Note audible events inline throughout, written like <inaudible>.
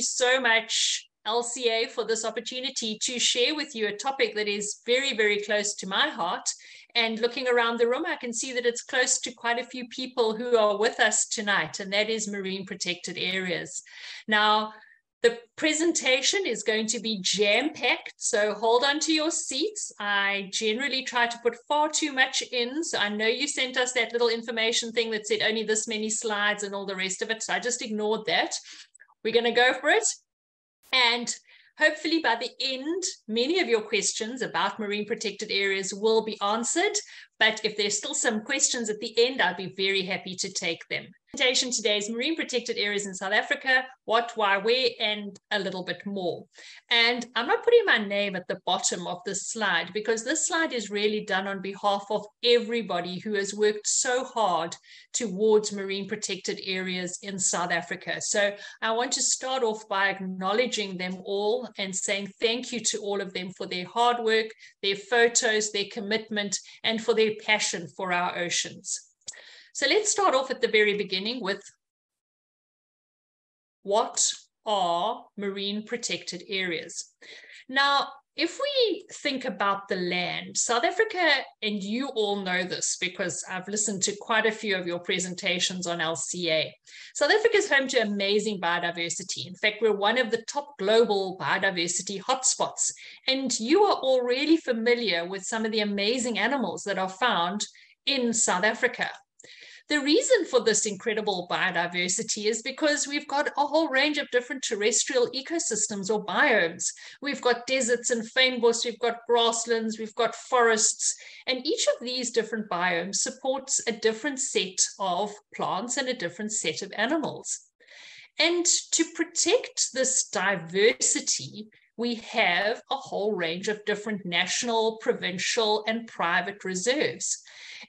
you so much, LCA, for this opportunity to share with you a topic that is very, very close to my heart. And looking around the room, I can see that it's close to quite a few people who are with us tonight, and that is marine protected areas. Now, the presentation is going to be jam packed, so hold on to your seats. I generally try to put far too much in. So I know you sent us that little information thing that said only this many slides and all the rest of it. So I just ignored that. We're going to go for it. And hopefully by the end, many of your questions about marine protected areas will be answered. But if there's still some questions at the end, I'd be very happy to take them presentation today is marine protected areas in South Africa, what, why, where, and a little bit more. And I'm not putting my name at the bottom of this slide because this slide is really done on behalf of everybody who has worked so hard towards marine protected areas in South Africa. So I want to start off by acknowledging them all and saying thank you to all of them for their hard work, their photos, their commitment, and for their passion for our oceans. So let's start off at the very beginning with what are marine protected areas? Now, if we think about the land, South Africa, and you all know this because I've listened to quite a few of your presentations on LCA. South Africa is home to amazing biodiversity. In fact, we're one of the top global biodiversity hotspots. And you are all really familiar with some of the amazing animals that are found in South Africa. The reason for this incredible biodiversity is because we've got a whole range of different terrestrial ecosystems or biomes. We've got deserts and fynbos, we've got grasslands, we've got forests, and each of these different biomes supports a different set of plants and a different set of animals. And to protect this diversity, we have a whole range of different national, provincial, and private reserves.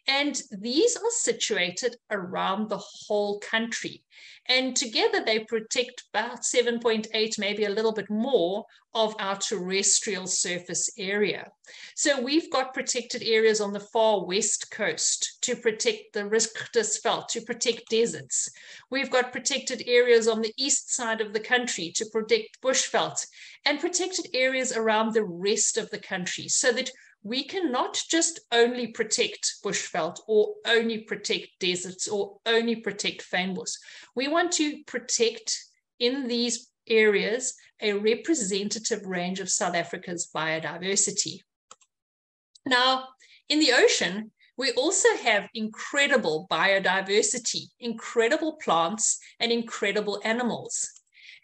And these are situated around the whole country. And together they protect about 7.8, maybe a little bit more of our terrestrial surface area. So we've got protected areas on the far west coast to protect the Richtersveld, to protect deserts. We've got protected areas on the east side of the country to protect bushveld and protected areas around the rest of the country so that we cannot just only protect bushveld or only protect deserts or only protect fynbos. We want to protect in these areas a representative range of South Africa's biodiversity. Now, in the ocean, we also have incredible biodiversity, incredible plants, and incredible animals.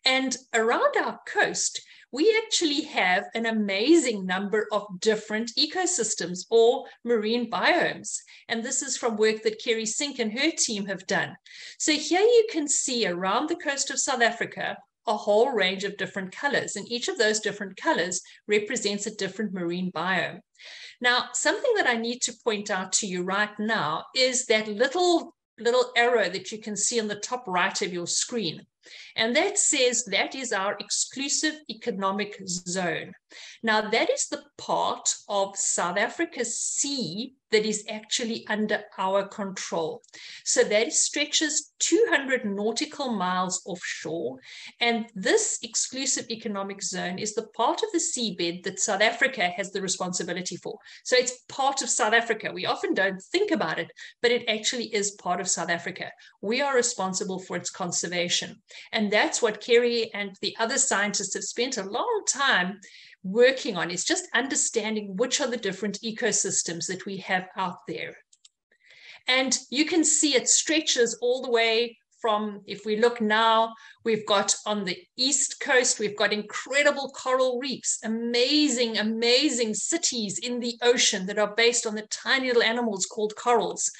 And around our coast, we actually have an amazing number of different ecosystems or marine biomes. And this is from work that Kerry Sink and her team have done. So here you can see around the coast of South Africa, a whole range of different colors, and each of those different colors represents a different marine biome. Now, something that I need to point out to you right now is that little little arrow that you can see on the top right of your screen. And that says that is our exclusive economic zone. Now, that is the part of South Africa's sea that is actually under our control. So that stretches 200 nautical miles offshore. And this exclusive economic zone is the part of the seabed that South Africa has the responsibility for. So it's part of South Africa. We often don't think about it, but it actually is part of South Africa. We are responsible for its conservation. And that's what Kerry and the other scientists have spent a long time working on is just understanding which are the different ecosystems that we have out there. And you can see it stretches all the way from, if we look now, we've got on the east coast, we've got incredible coral reefs, amazing, amazing cities in the ocean that are based on the tiny little animals called corals.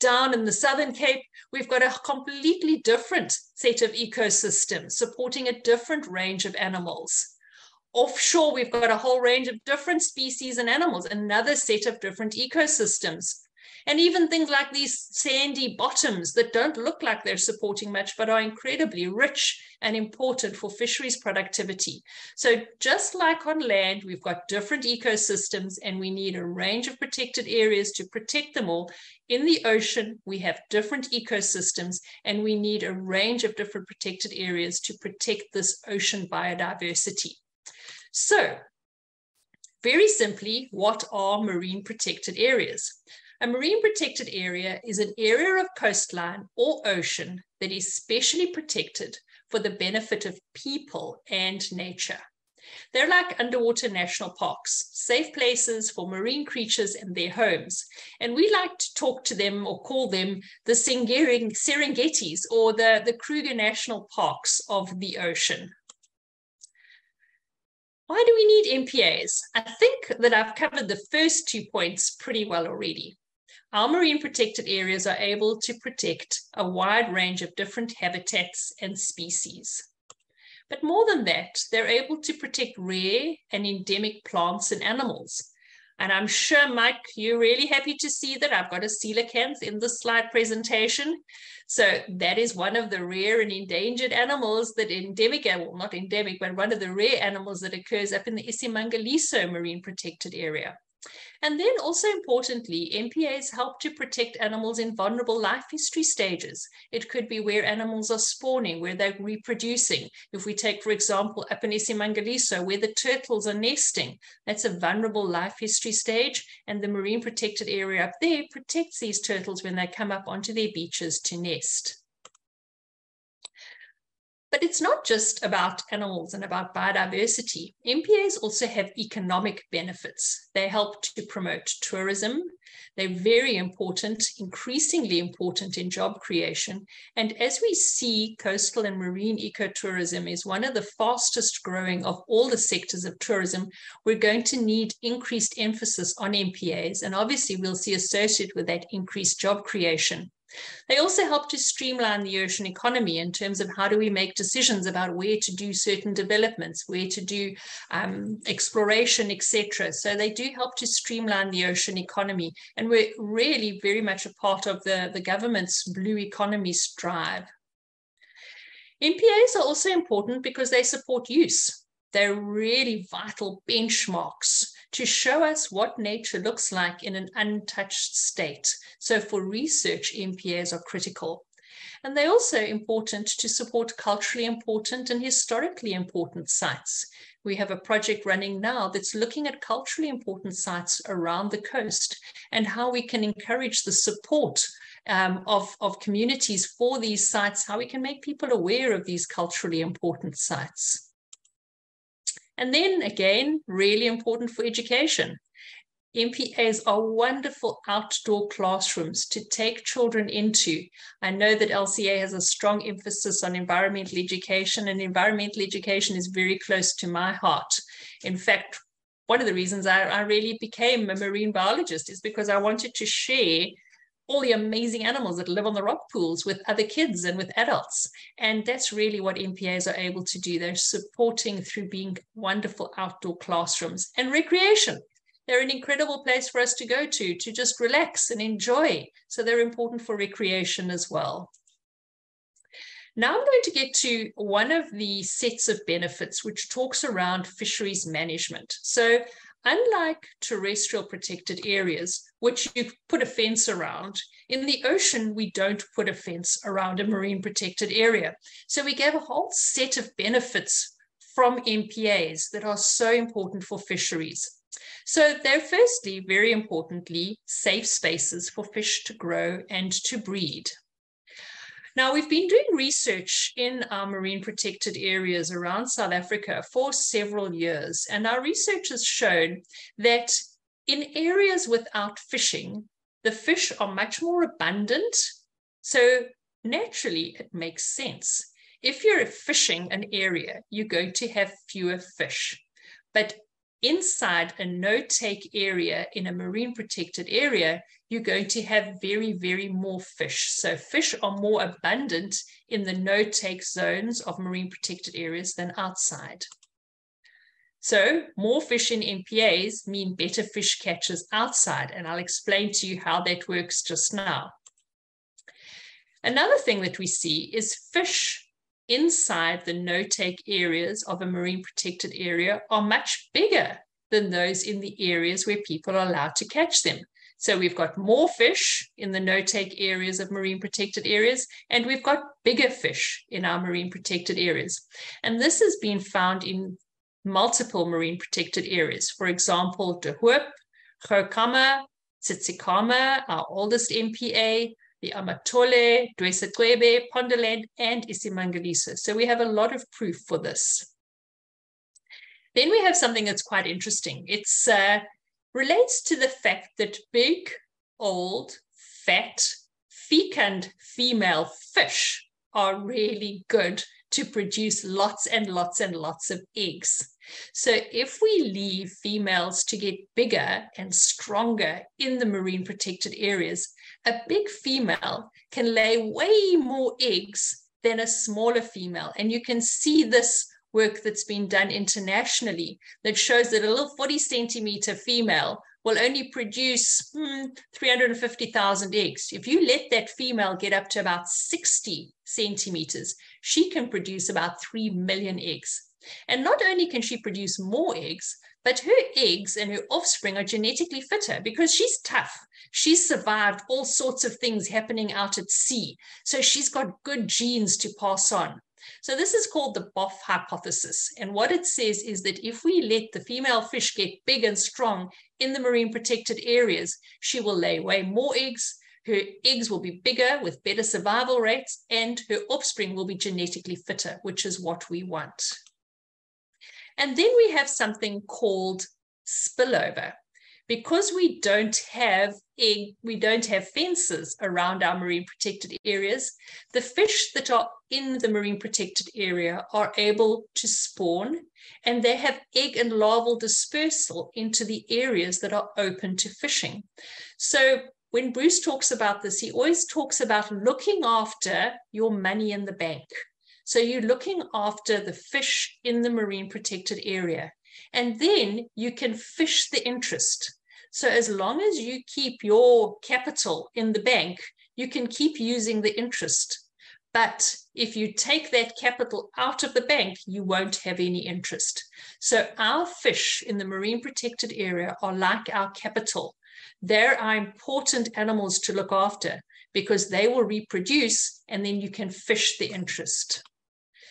Down in the Southern Cape, we've got a completely different set of ecosystems supporting a different range of animals. Offshore, we've got a whole range of different species and animals, another set of different ecosystems. And even things like these sandy bottoms that don't look like they're supporting much, but are incredibly rich and important for fisheries productivity. So just like on land, we've got different ecosystems and we need a range of protected areas to protect them all. In the ocean, we have different ecosystems and we need a range of different protected areas to protect this ocean biodiversity. So very simply, what are marine protected areas? A marine protected area is an area of coastline or ocean that is specially protected for the benefit of people and nature. They're like underwater national parks, safe places for marine creatures and their homes. And we like to talk to them or call them the Serengetis or the, the Kruger National Parks of the ocean. Why do we need MPAs? I think that I've covered the first two points pretty well already. Our marine protected areas are able to protect a wide range of different habitats and species. But more than that, they're able to protect rare and endemic plants and animals. And I'm sure, Mike, you're really happy to see that I've got a coelacanth in this slide presentation. So that is one of the rare and endangered animals that endemic, uh, well, not endemic, but one of the rare animals that occurs up in the Isimangaliso Marine Protected Area. And then also importantly, MPAs help to protect animals in vulnerable life history stages. It could be where animals are spawning, where they're reproducing. If we take, for example, up in Isimangaliso, where the turtles are nesting, that's a vulnerable life history stage. And the marine protected area up there protects these turtles when they come up onto their beaches to nest. But it's not just about animals and about biodiversity. MPAs also have economic benefits. They help to promote tourism. They're very important, increasingly important in job creation. And as we see, coastal and marine ecotourism is one of the fastest growing of all the sectors of tourism. We're going to need increased emphasis on MPAs. And obviously, we'll see associated with that increased job creation. They also help to streamline the ocean economy in terms of how do we make decisions about where to do certain developments, where to do um, exploration, etc. So they do help to streamline the ocean economy. And we're really very much a part of the, the government's blue economy strive. MPAs are also important because they support use. They're really vital benchmarks to show us what nature looks like in an untouched state. So for research, MPAs are critical. And they're also important to support culturally important and historically important sites. We have a project running now that's looking at culturally important sites around the coast and how we can encourage the support um, of, of communities for these sites, how we can make people aware of these culturally important sites. And then again, really important for education. MPAs are wonderful outdoor classrooms to take children into. I know that LCA has a strong emphasis on environmental education, and environmental education is very close to my heart. In fact, one of the reasons I, I really became a marine biologist is because I wanted to share all the amazing animals that live on the rock pools with other kids and with adults. And that's really what MPAs are able to do. They're supporting through being wonderful outdoor classrooms and recreation. They're an incredible place for us to go to, to just relax and enjoy. So they're important for recreation as well. Now I'm going to get to one of the sets of benefits which talks around fisheries management. So Unlike terrestrial protected areas, which you put a fence around, in the ocean, we don't put a fence around a marine protected area. So we gave a whole set of benefits from MPAs that are so important for fisheries. So they're firstly, very importantly, safe spaces for fish to grow and to breed. Now, we've been doing research in our marine protected areas around South Africa for several years, and our research has shown that in areas without fishing, the fish are much more abundant. So, naturally, it makes sense. If you're fishing an area, you're going to have fewer fish. But inside a no take area in a marine protected area, you're going to have very, very more fish. So fish are more abundant in the no take zones of marine protected areas than outside. So more fish in MPAs mean better fish catches outside. And I'll explain to you how that works just now. Another thing that we see is fish inside the no-take areas of a marine protected area are much bigger than those in the areas where people are allowed to catch them. So we've got more fish in the no-take areas of marine protected areas, and we've got bigger fish in our marine protected areas. And this has been found in multiple marine protected areas. For example, De Hoop, Goukamma, Tsitsikamma, our oldest MPA, the Amatole, Dwesa-Cwebe, Pondoland, and Isimangaliso. So we have a lot of proof for this. Then we have something that's quite interesting. It's uh, relates to the fact that big, old, fat, fecund female fish are really good to produce lots and lots and lots of eggs. So if we leave females to get bigger and stronger in the marine protected areas, a big female can lay way more eggs than a smaller female. And you can see this work that's been done internationally that shows that a little 40 centimeter female will only produce hmm, 350,000 eggs. If you let that female get up to about 60 centimeters, she can produce about 3 million eggs. And not only can she produce more eggs, but her eggs and her offspring are genetically fitter because she's tough. She's survived all sorts of things happening out at sea. So she's got good genes to pass on. So this is called the Boff hypothesis. And what it says is that if we let the female fish get big and strong in the marine protected areas, she will lay way more eggs. Her eggs will be bigger with better survival rates, and her offspring will be genetically fitter, which is what we want. And then we have something called spillover because we don't have egg, we don't have fences around our marine protected areas, the fish that are in the marine protected area are able to spawn and they have egg and larval dispersal into the areas that are open to fishing. So when Bruce talks about this, he always talks about looking after your money in the bank. So you're looking after the fish in the marine protected area. And then you can fish the interest. So as long as you keep your capital in the bank, you can keep using the interest. But if you take that capital out of the bank, you won't have any interest. So our fish in the marine protected area are like our capital. They're important animals to look after because they will reproduce and then you can fish the interest.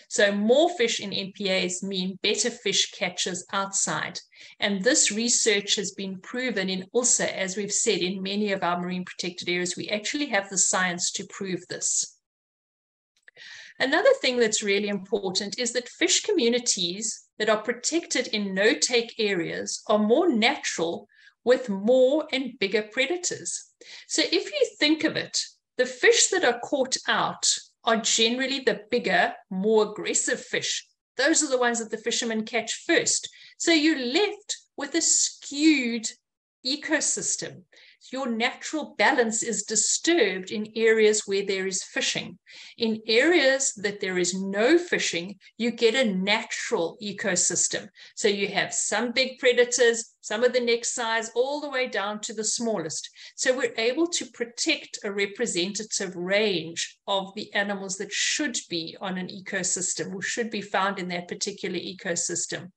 So more fish in MPAs mean better fish catches outside. And this research has been proven in also, as we've said, in many of our marine protected areas, we actually have the science to prove this. Another thing that's really important is that fish communities that are protected in no-take areas are more natural with more and bigger predators. So if you think of it, the fish that are caught out are generally the bigger, more aggressive fish. Those are the ones that the fishermen catch first. So you're left with a skewed ecosystem your natural balance is disturbed in areas where there is fishing. In areas that there is no fishing, you get a natural ecosystem. So you have some big predators, some of the next size, all the way down to the smallest. So we're able to protect a representative range of the animals that should be on an ecosystem or should be found in that particular ecosystem.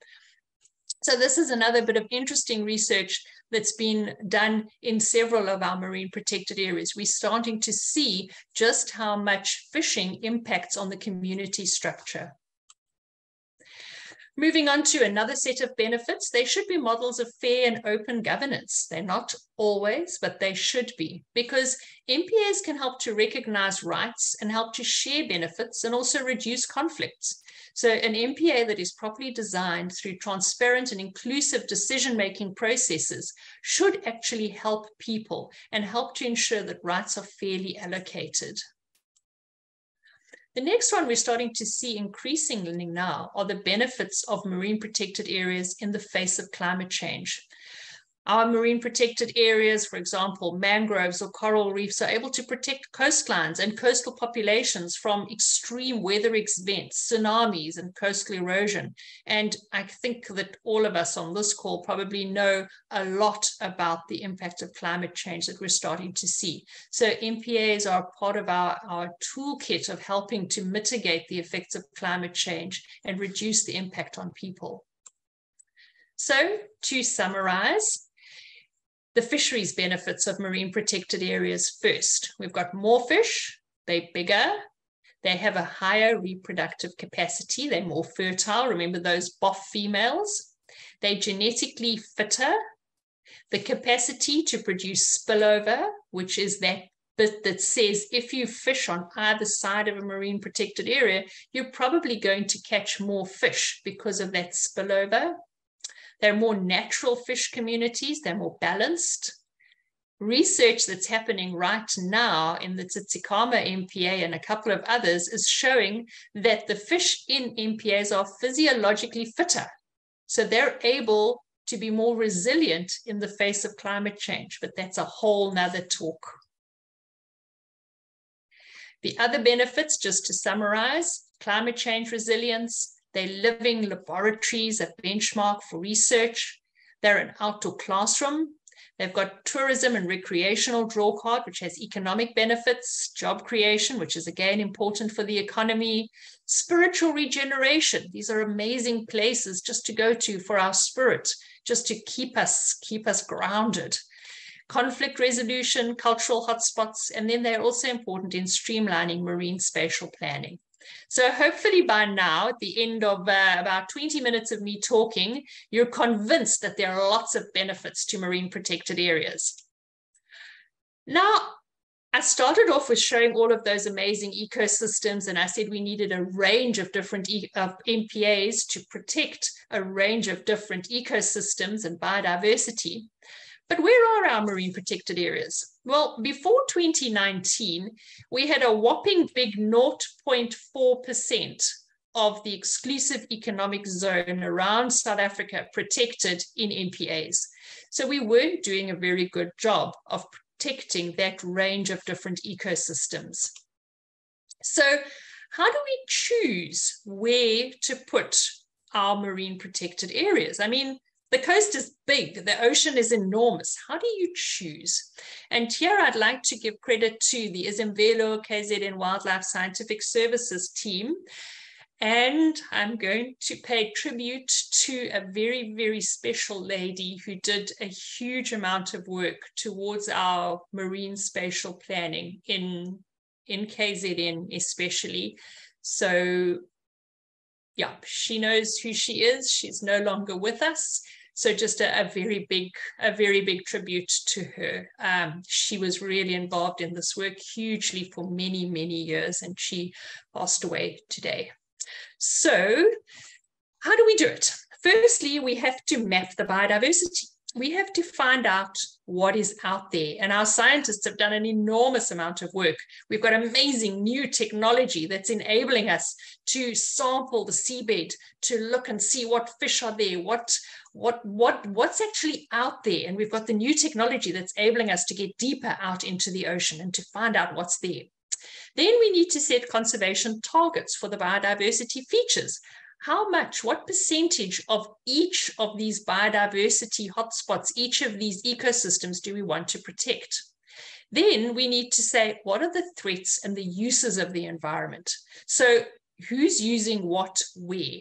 So this is another bit of interesting research that's been done in several of our marine protected areas. We're starting to see just how much fishing impacts on the community structure. Moving on to another set of benefits, they should be models of fair and open governance. They're not always, but they should be, because MPAs can help to recognize rights and help to share benefits and also reduce conflicts. So an MPA that is properly designed through transparent and inclusive decision-making processes should actually help people and help to ensure that rights are fairly allocated. The next one we're starting to see increasingly now are the benefits of marine protected areas in the face of climate change. Our marine protected areas, for example, mangroves or coral reefs, are able to protect coastlines and coastal populations from extreme weather events, tsunamis, and coastal erosion. And I think that all of us on this call probably know a lot about the impact of climate change that we're starting to see. So MPAs are part of our, our toolkit of helping to mitigate the effects of climate change and reduce the impact on people. So to summarize, the fisheries benefits of marine protected areas first. We've got more fish, they're bigger, they have a higher reproductive capacity, they're more fertile. Remember those BOF females? They're genetically fitter. The capacity to produce spillover, which is that bit that says if you fish on either side of a marine protected area, you're probably going to catch more fish because of that spillover. They're more natural fish communities, they're more balanced. Research that's happening right now in the Tsitsikamma MPA and a couple of others is showing that the fish in MPAs are physiologically fitter. So they're able to be more resilient in the face of climate change, but that's a whole nother talk. The other benefits, just to summarize, climate change resilience, they're living laboratories, a benchmark for research. They're an outdoor classroom. They've got tourism and recreational draw card, which has economic benefits, job creation, which is again important for the economy, spiritual regeneration. These are amazing places just to go to for our spirit, just to keep us, keep us grounded. Conflict resolution, cultural hotspots, and then they're also important in streamlining marine spatial planning. So hopefully by now, at the end of uh, about 20 minutes of me talking, you're convinced that there are lots of benefits to marine protected areas. Now, I started off with showing all of those amazing ecosystems, and I said we needed a range of different e of MPAs to protect a range of different ecosystems and biodiversity. But where are our marine protected areas? Well, before 2019, we had a whopping big 0.4% of the exclusive economic zone around South Africa protected in MPAs. So we weren't doing a very good job of protecting that range of different ecosystems. So how do we choose where to put our marine protected areas? I mean, the coast is big, the ocean is enormous. How do you choose? And here I'd like to give credit to the Ezemvelo KZN Wildlife Scientific Services team. And I'm going to pay tribute to a very, very special lady who did a huge amount of work towards our marine spatial planning in, in KZN, especially. So yeah, she knows who she is. She's no longer with us. So just a, a, very big, a very big tribute to her. Um, she was really involved in this work hugely for many, many years, and she passed away today. So how do we do it? Firstly, we have to map the biodiversity. We have to find out what is out there. And our scientists have done an enormous amount of work. We've got amazing new technology that's enabling us to sample the seabed, to look and see what fish are there, what, what, what, what's actually out there. And we've got the new technology that's enabling us to get deeper out into the ocean and to find out what's there. Then we need to set conservation targets for the biodiversity features how much, what percentage of each of these biodiversity hotspots, each of these ecosystems do we want to protect? Then we need to say, what are the threats and the uses of the environment? So who's using what where?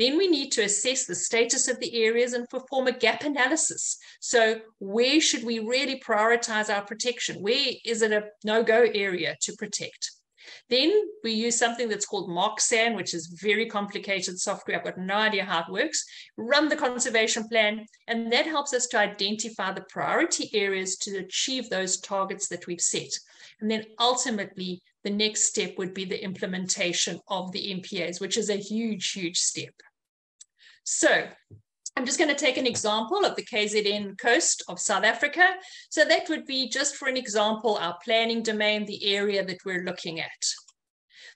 Then we need to assess the status of the areas and perform a gap analysis. So where should we really prioritize our protection? Where is it a no-go area to protect? Then we use something that's called Marxan, which is very complicated software. I've got no idea how it works. Run the conservation plan, and that helps us to identify the priority areas to achieve those targets that we've set. And then ultimately, the next step would be the implementation of the MPAs, which is a huge, huge step. So I'm just going to take an example of the KZN coast of South Africa. So that would be just for an example, our planning domain, the area that we're looking at.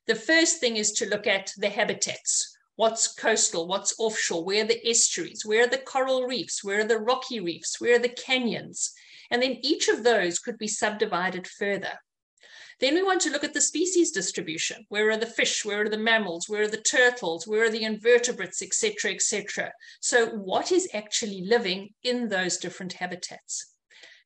The first thing is to look at the habitats. what's coastal, what's offshore, where are the estuaries, where are the coral reefs, where are the rocky reefs, where are the canyons. And then each of those could be subdivided further. Then we want to look at the species distribution. Where are the fish? Where are the mammals? Where are the turtles? Where are the invertebrates, etc., etc. So what is actually living in those different habitats?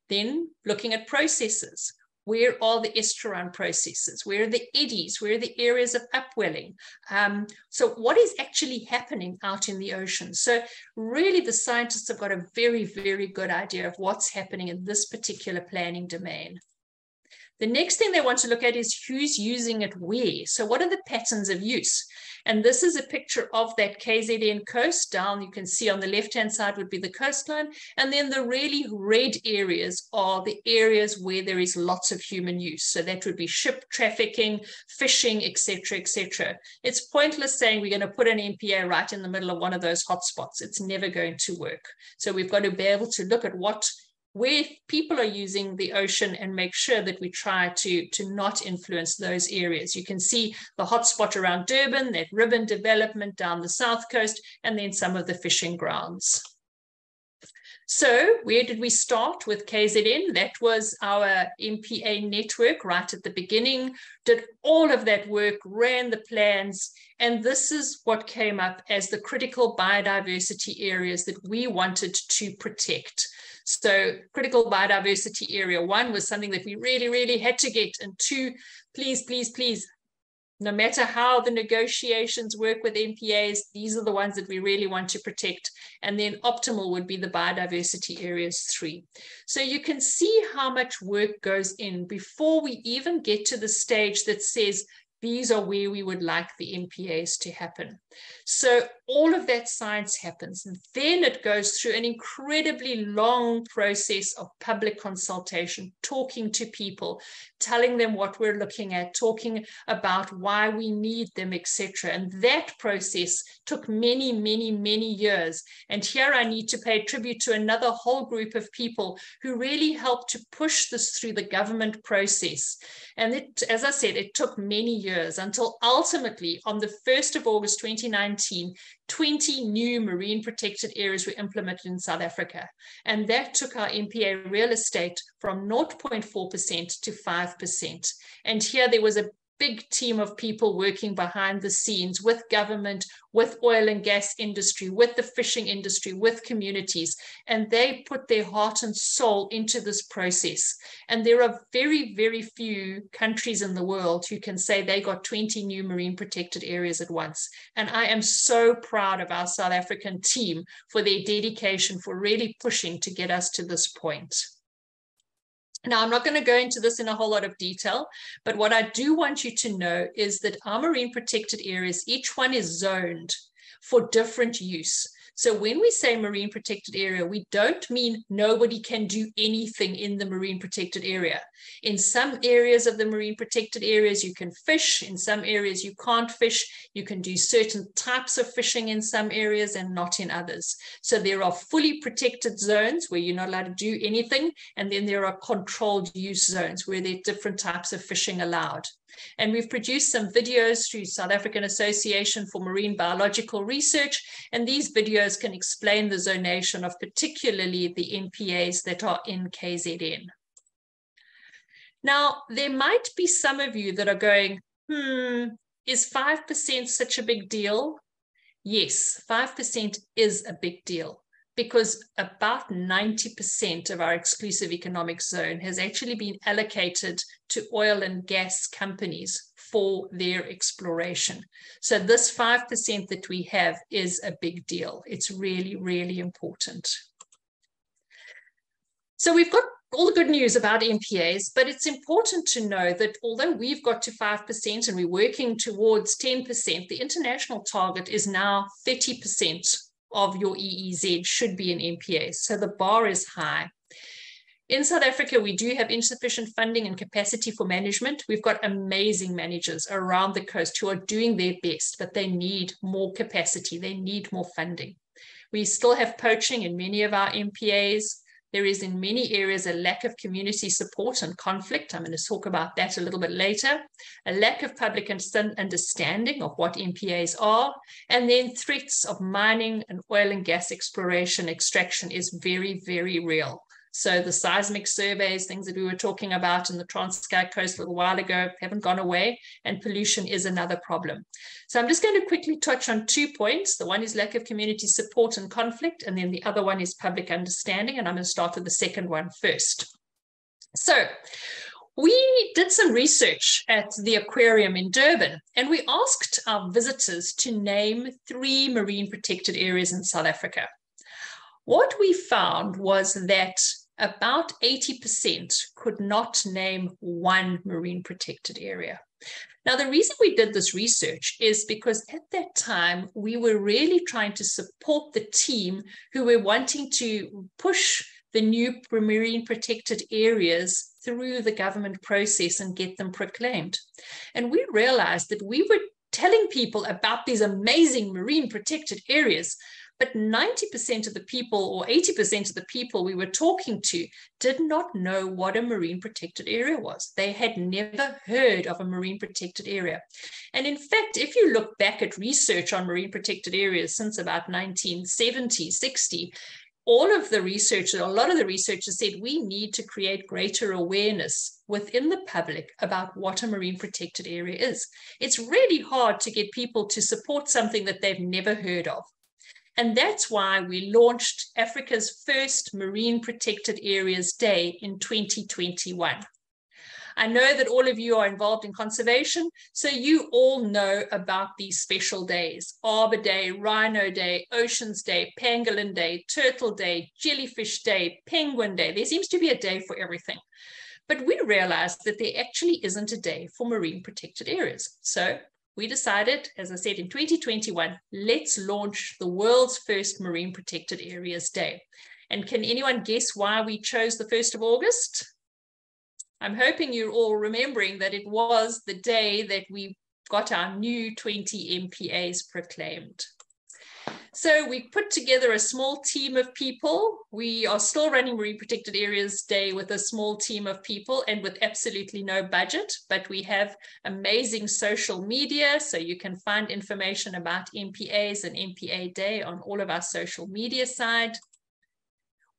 Then looking at processes. Where are the estuarine processes? Where are the eddies? Where are the areas of upwelling? Um, so what is actually happening out in the ocean? So really the scientists have got a very, very good idea of what's happening in this particular planning domain. The next thing they want to look at is who's using it where. So what are the patterns of use? And this is a picture of that KZN coast down. You can see on the left-hand side would be the coastline. And then the really red areas are the areas where there is lots of human use. So that would be ship trafficking, fishing, etc., etc. It's pointless saying we're going to put an MPA right in the middle of one of those hotspots. It's never going to work. So we've got to be able to look at what where people are using the ocean and make sure that we try to, to not influence those areas. You can see the hotspot around Durban, that ribbon development down the south coast, and then some of the fishing grounds. So where did we start with KZN? That was our MPA network right at the beginning, did all of that work, ran the plans, and this is what came up as the critical biodiversity areas that we wanted to protect. So critical biodiversity area one was something that we really, really had to get. And two, please, please, please, no matter how the negotiations work with MPAs, these are the ones that we really want to protect. And then optimal would be the biodiversity areas three. So you can see how much work goes in before we even get to the stage that says, these are where we would like the MPAs to happen. So all of that science happens. And then it goes through an incredibly long process of public consultation, talking to people, telling them what we're looking at, talking about why we need them, etc. And that process took many, many, many years. And here I need to pay tribute to another whole group of people who really helped to push this through the government process. And it, as I said, it took many years until ultimately on the 1st of August 2019, 20 new marine protected areas were implemented in South Africa. And that took our MPA real estate from 0.4% to 5%. And here there was a big team of people working behind the scenes with government, with oil and gas industry, with the fishing industry, with communities, and they put their heart and soul into this process. And there are very, very few countries in the world who can say they got 20 new marine protected areas at once. And I am so proud of our South African team for their dedication for really pushing to get us to this point. Now, I'm not going to go into this in a whole lot of detail, but what I do want you to know is that our marine protected areas, each one is zoned for different use. So when we say marine protected area, we don't mean nobody can do anything in the marine protected area. In some areas of the marine protected areas, you can fish. In some areas, you can't fish. You can do certain types of fishing in some areas and not in others. So there are fully protected zones where you're not allowed to do anything. And then there are controlled use zones where there are different types of fishing allowed. And we've produced some videos through South African Association for Marine Biological Research. And these videos can explain the zonation of particularly the MPAs that are in KZN. Now, there might be some of you that are going, hmm, is 5% such a big deal? Yes, 5% is a big deal because about 90% of our exclusive economic zone has actually been allocated to oil and gas companies for their exploration. So this 5% that we have is a big deal. It's really, really important. So we've got all the good news about MPAs, but it's important to know that although we've got to 5% and we're working towards 10%, the international target is now 30% of your EEZ should be an MPA. So the bar is high. In South Africa, we do have insufficient funding and capacity for management. We've got amazing managers around the coast who are doing their best, but they need more capacity. They need more funding. We still have poaching in many of our MPAs. There is in many areas a lack of community support and conflict. I'm going to talk about that a little bit later. A lack of public understanding of what MPAs are. And then threats of mining and oil and gas exploration extraction is very, very real. So the seismic surveys, things that we were talking about in the Transkei Coast a little while ago, haven't gone away, and pollution is another problem. So I'm just going to quickly touch on two points. The one is lack of community support and conflict, and then the other one is public understanding, and I'm going to start with the second one first. So we did some research at the aquarium in Durban, and we asked our visitors to name three marine protected areas in South Africa. What we found was that about 80% could not name one marine protected area. Now, the reason we did this research is because at that time, we were really trying to support the team who were wanting to push the new marine protected areas through the government process and get them proclaimed. And we realized that we were telling people about these amazing marine protected areas, but 90% of the people, or 80% of the people we were talking to, did not know what a marine protected area was. They had never heard of a marine protected area. And in fact, if you look back at research on marine protected areas since about 1970, 60, all of the research, a lot of the researchers said we need to create greater awareness within the public about what a marine protected area is. It's really hard to get people to support something that they've never heard of. And that's why we launched Africa's first Marine Protected Areas Day in 2021. I know that all of you are involved in conservation, so you all know about these special days Arbor Day, Rhino Day, Oceans Day, Pangolin Day, Turtle Day, Jellyfish Day, Penguin Day. There seems to be a day for everything. But we realized that there actually isn't a day for marine protected areas. So we decided, as I said, in 2021, let's launch the world's first Marine Protected Areas Day. And can anyone guess why we chose the 1st of August? I'm hoping you're all remembering that it was the day that we got our new 20 MPAs proclaimed. So we put together a small team of people. We are still running Marine Protected Areas Day with a small team of people and with absolutely no budget, but we have amazing social media. So you can find information about MPAs and MPA Day on all of our social media side.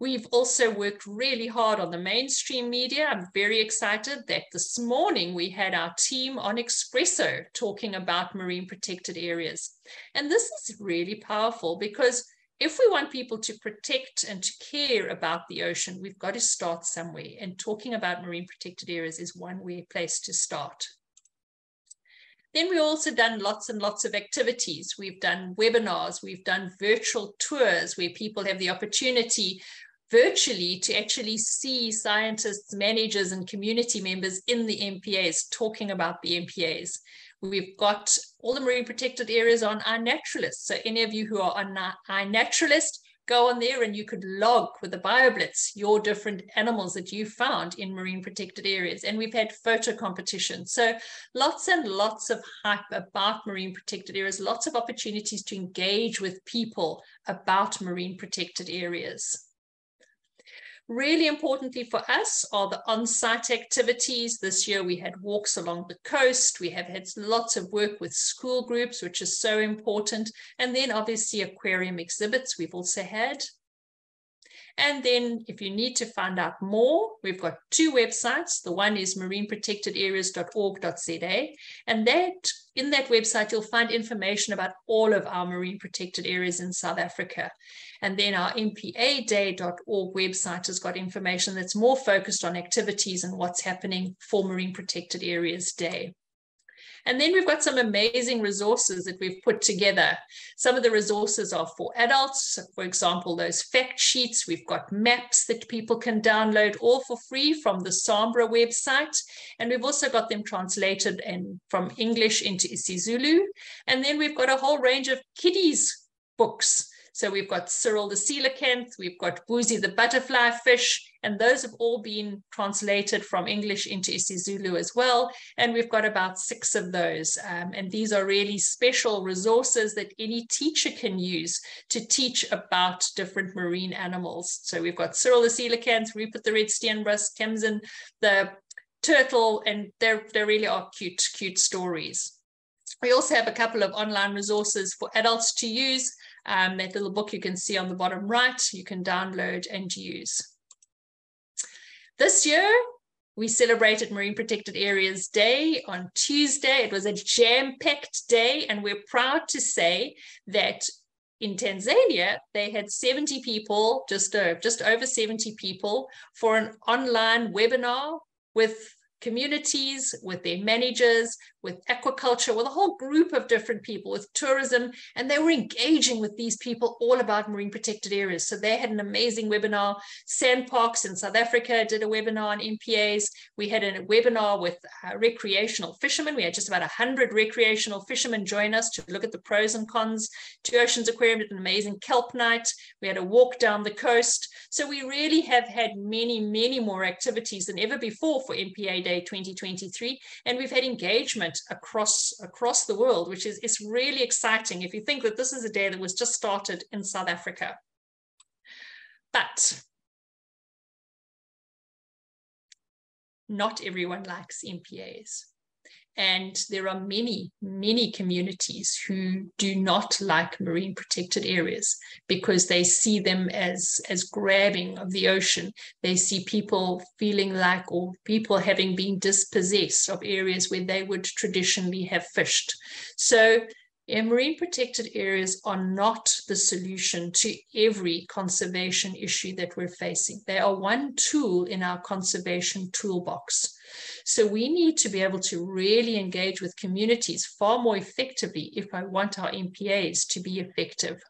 We've also worked really hard on the mainstream media. I'm very excited that this morning we had our team on Expresso talking about marine protected areas. And this is really powerful because if we want people to protect and to care about the ocean, we've got to start somewhere. And talking about marine protected areas is one way place to start. Then we've also done lots and lots of activities. We've done webinars, we've done virtual tours where people have the opportunity virtually to actually see scientists, managers, and community members in the MPAs talking about the MPAs. We've got all the marine protected areas on iNaturalist. So any of you who are on iNaturalist, go on there and you could log with the BioBlitz your different animals that you found in marine protected areas. And we've had photo competitions. So lots and lots of hype about marine protected areas, lots of opportunities to engage with people about marine protected areas. Really importantly for us are the on-site activities. This year we had walks along the coast. We have had lots of work with school groups, which is so important. And then obviously aquarium exhibits we've also had. And then if you need to find out more, we've got two websites. The one is marineprotectedareas.org.za. And that in that website, you'll find information about all of our marine protected areas in South Africa. And then our mpaday.org website has got information that's more focused on activities and what's happening for Marine Protected Areas Day. And then we've got some amazing resources that we've put together. Some of the resources are for adults, for example, those fact sheets. We've got maps that people can download all for free from the SAAMBR website. And we've also got them translated and from English into isiZulu. And then we've got a whole range of kiddies books So we've got Cyril the coelacanth, we've got Buzi the butterfly fish, and those have all been translated from English into isiZulu as well. And we've got about six of those. Um, and these are really special resources that any teacher can use to teach about different marine animals. So we've got Cyril the coelacanth, Rupert the red steenbras, Kemsin the turtle, and they're, they really are cute, cute stories. We also have a couple of online resources for adults to use. Um, that little book you can see on the bottom right, you can download and use. This year, we celebrated Marine Protected Areas Day on Tuesday. It was a jam-packed day, and we're proud to say that in Tanzania, they had 70 people, just, uh, just over 70 people, for an online webinar with communities, with their managers, with aquaculture, with a whole group of different people, with tourism, and they were engaging with these people all about marine protected areas. So they had an amazing webinar. SANParks in South Africa did a webinar on MPAs. We had a webinar with uh, recreational fishermen. We had just about 100 recreational fishermen join us to look at the pros and cons. Two Oceans Aquarium did an amazing kelp night. We had a walk down the coast. So we really have had many, many more activities than ever before for MPA Day 2023. And we've had engagement across across the world, which is it's really exciting if you think that this is a day that was just started in South Africa. But not everyone likes MPAs. And there are many, many communities who do not like marine protected areas because they see them as, as grabbing of the ocean. They see people feeling like, or people having been dispossessed of areas where they would traditionally have fished. So marine protected areas are not the solution to every conservation issue that we're facing. They are one tool in our conservation toolbox. So we need to be able to really engage with communities far more effectively if I want our MPAs to be effective.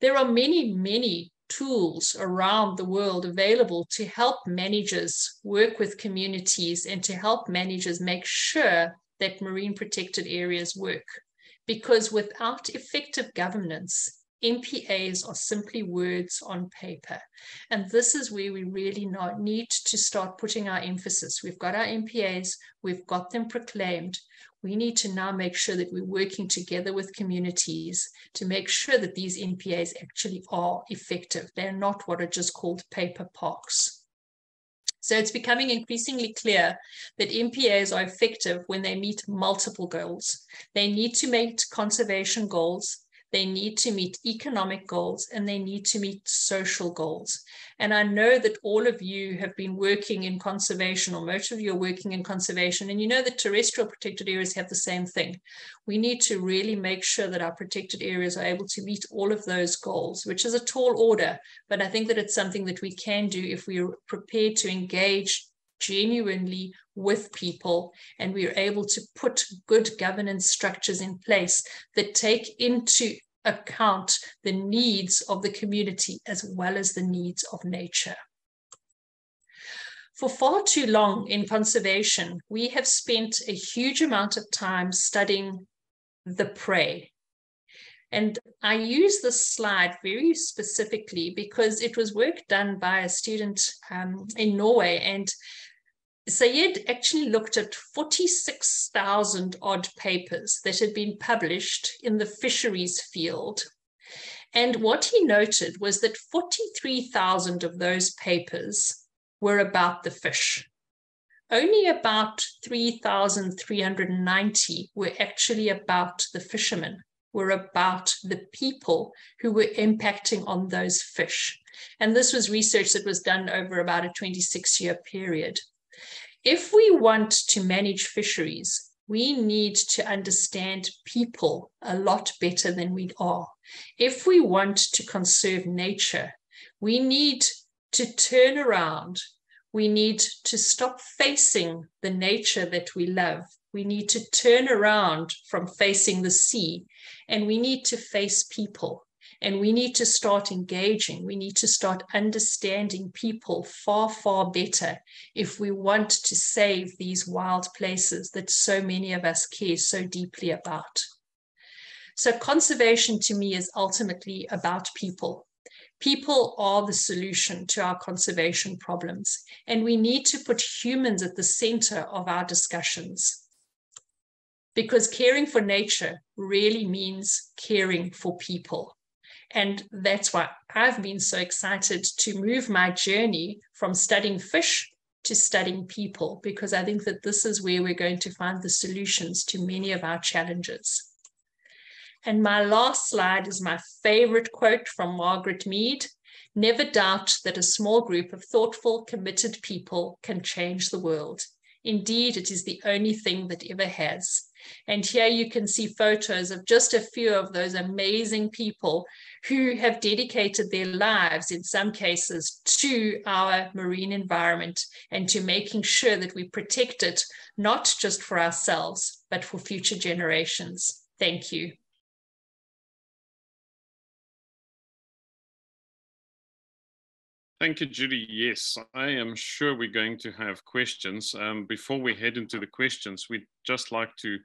There are many, many tools around the world available to help managers work with communities and to help managers make sure that marine protected areas work because without effective governance, MPAs are simply words on paper. And this is where we really need to start putting our emphasis. We've got our MPAs, we've got them proclaimed. We need to now make sure that we're working together with communities to make sure that these MPAs actually are effective. They're not what are just called paper parks. So it's becoming increasingly clear that MPAs are effective when they meet multiple goals. They need to meet conservation goals, they need to meet economic goals and they need to meet social goals. And I know that all of you have been working in conservation, or most of you are working in conservation, and you know that terrestrial protected areas have the same thing. We need to really make sure that our protected areas are able to meet all of those goals, which is a tall order, but I think that it's something that we can do if we're prepared to engage genuinely with people and we are able to put good governance structures in place that take into account the needs of the community as well as the needs of nature. For far too long in conservation, we have spent a huge amount of time studying the prey. And I use this slide very specifically because it was work done by a student um, in Norway. And Sayed actually looked at 46,000 odd papers that had been published in the fisheries field. And what he noted was that 43,000 of those papers were about the fish. Only about 3,390 were actually about the fishermen, were about the people who were impacting on those fish. And this was research that was done over about a 26 year period. If we want to manage fisheries, we need to understand people a lot better than we are. If we want to conserve nature, we need to turn around. We need to stop facing the nature that we love. We need to turn around from facing the sea and we need to face people. And we need to start engaging. We need to start understanding people far, far better if we want to save these wild places that so many of us care so deeply about. So, conservation to me is ultimately about people. People are the solution to our conservation problems, and we need to put humans at the center of our discussions. Because caring for nature really means caring for people. And that's why I've been so excited to move my journey from studying fish to studying people, because I think that this is where we're going to find the solutions to many of our challenges. And my last slide is my favorite quote from Margaret Mead Never doubt that a small group of thoughtful, committed people can change the world. Indeed, it is the only thing that ever has. And here you can see photos of just a few of those amazing people who have dedicated their lives, in some cases, to our marine environment and to making sure that we protect it, not just for ourselves, but for future generations. Thank you. Thank you, Judy. Yes, I am sure we're going to have questions. Um, before we head into the questions, we'd just like to,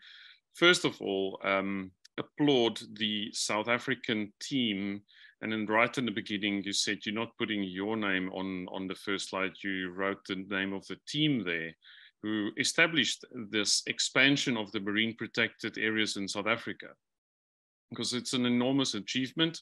first of all, um, applaud the South African team. And then right in the beginning, you said you're not putting your name on, on the first slide. You wrote the name of the team there who established this expansion of the marine protected areas in South Africa. Because it's an enormous achievement.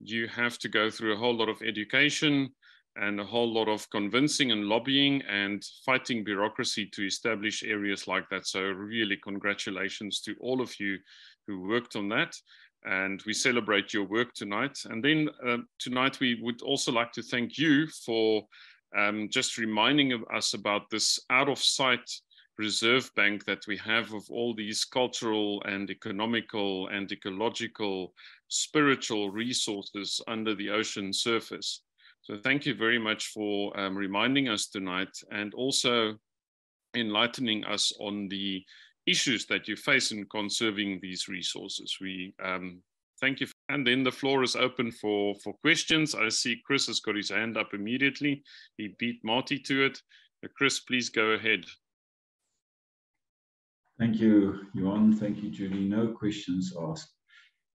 You have to go through a whole lot of education, and a whole lot of convincing and lobbying and fighting bureaucracy to establish areas like that. So really congratulations to all of you who worked on that. And we celebrate your work tonight. And then uh, tonight we would also like to thank you for um, just reminding us about this out of sight reserve bank that we have of all these cultural and economical and ecological spiritual resources under the ocean surface. So thank you very much for um, reminding us tonight and also enlightening us on the issues that you face in conserving these resources. We um, thank you. And then the floor is open for, for questions. I see Chris has got his hand up immediately. He beat Marty to it. Uh, Chris, please go ahead. Thank you, Johan. Thank you, Judy. No questions asked.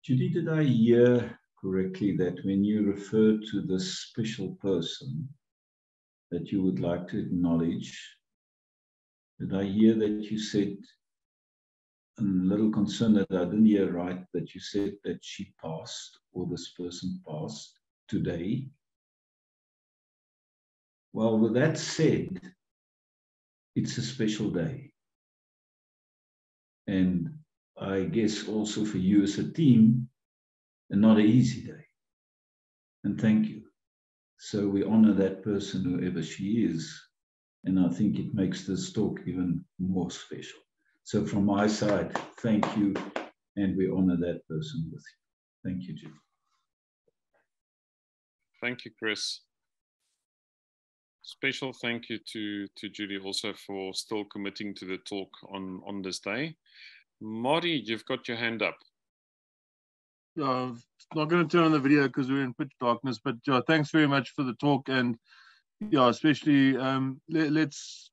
Judy, did I hear correctly that when you refer to this special person that you would like to acknowledge, did I hear that you said, I'm a little concerned that I didn't hear right, that you said that she passed or this person passed today? Well, with that said, it's a special day. And I guess also for you as a team, and not an easy day. And thank you. So we honor that person, whoever she is. And I think it makes this talk even more special. So from my side, thank you. And we honor that person with you. Thank you, Jim. Thank you, Chris. Special thank you to, to Judy also for still committing to the talk on, on this day. Marty, you've got your hand up uh, not going to turn on the video because we're in pitch darkness. But uh, thanks very much for the talk, and yeah, especially um, let, us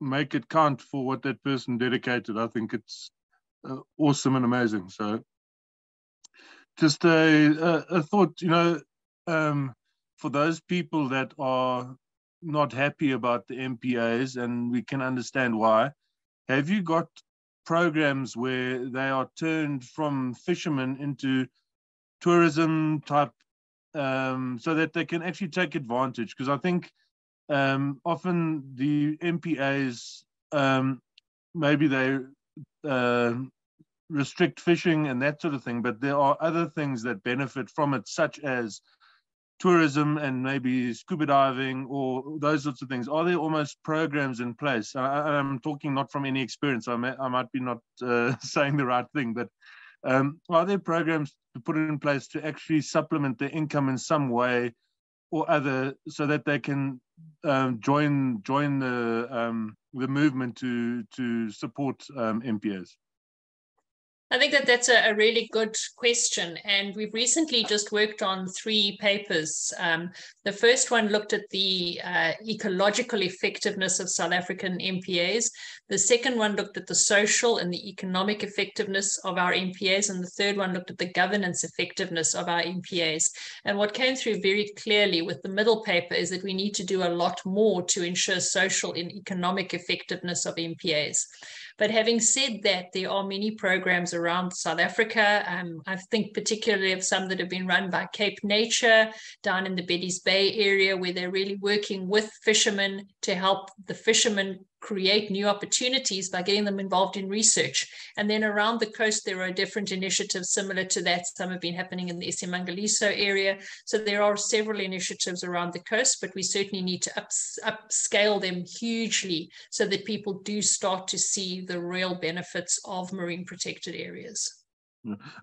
make it count for what that person dedicated. I think it's uh, awesome and amazing. So, just a, a, a thought, you know, um, for those people that are not happy about the MPAs, and we can understand why. Have you got programs where they are turned from fishermen into tourism type um, so that they can actually take advantage. Because i think um, often the mpas um, maybe they uh, restrict fishing and that sort of thing but there are other things that benefit from it such as tourism and maybe scuba diving or those sorts of things? Are there almost programs in place? I, am talking not from any experience. I, may, I might be not <laughs> uh, saying the right thing, but um, are there programs to put in place to actually supplement their income in some way or other, so that they can um, join join the um, the movement to to support um? I think that that's a, a, really good question. And we've recently just worked on three papers. Um, the first one looked at the uh, ecological effectiveness of South African MPAs. The second one looked at the social and the economic effectiveness of our MPAs. And the third one looked at the governance effectiveness of our MPAs. And what came through very clearly with the middle paper is that we need to do a lot more to ensure social and economic effectiveness of MPAs. But having said that, there are many programs around South Africa. Um, I think particularly of some that have been run by Cape Nature down in the Betty's Bay area, where they're really working with fishermen to help the fishermen create new opportunities by getting them involved in research. And then around the coast, there are different initiatives similar to that. Some have been happening in the iSimangaliso area. So there are several initiatives around the coast, but we certainly need to ups, upscale them hugely so that people do start to see the real benefits of marine protected areas.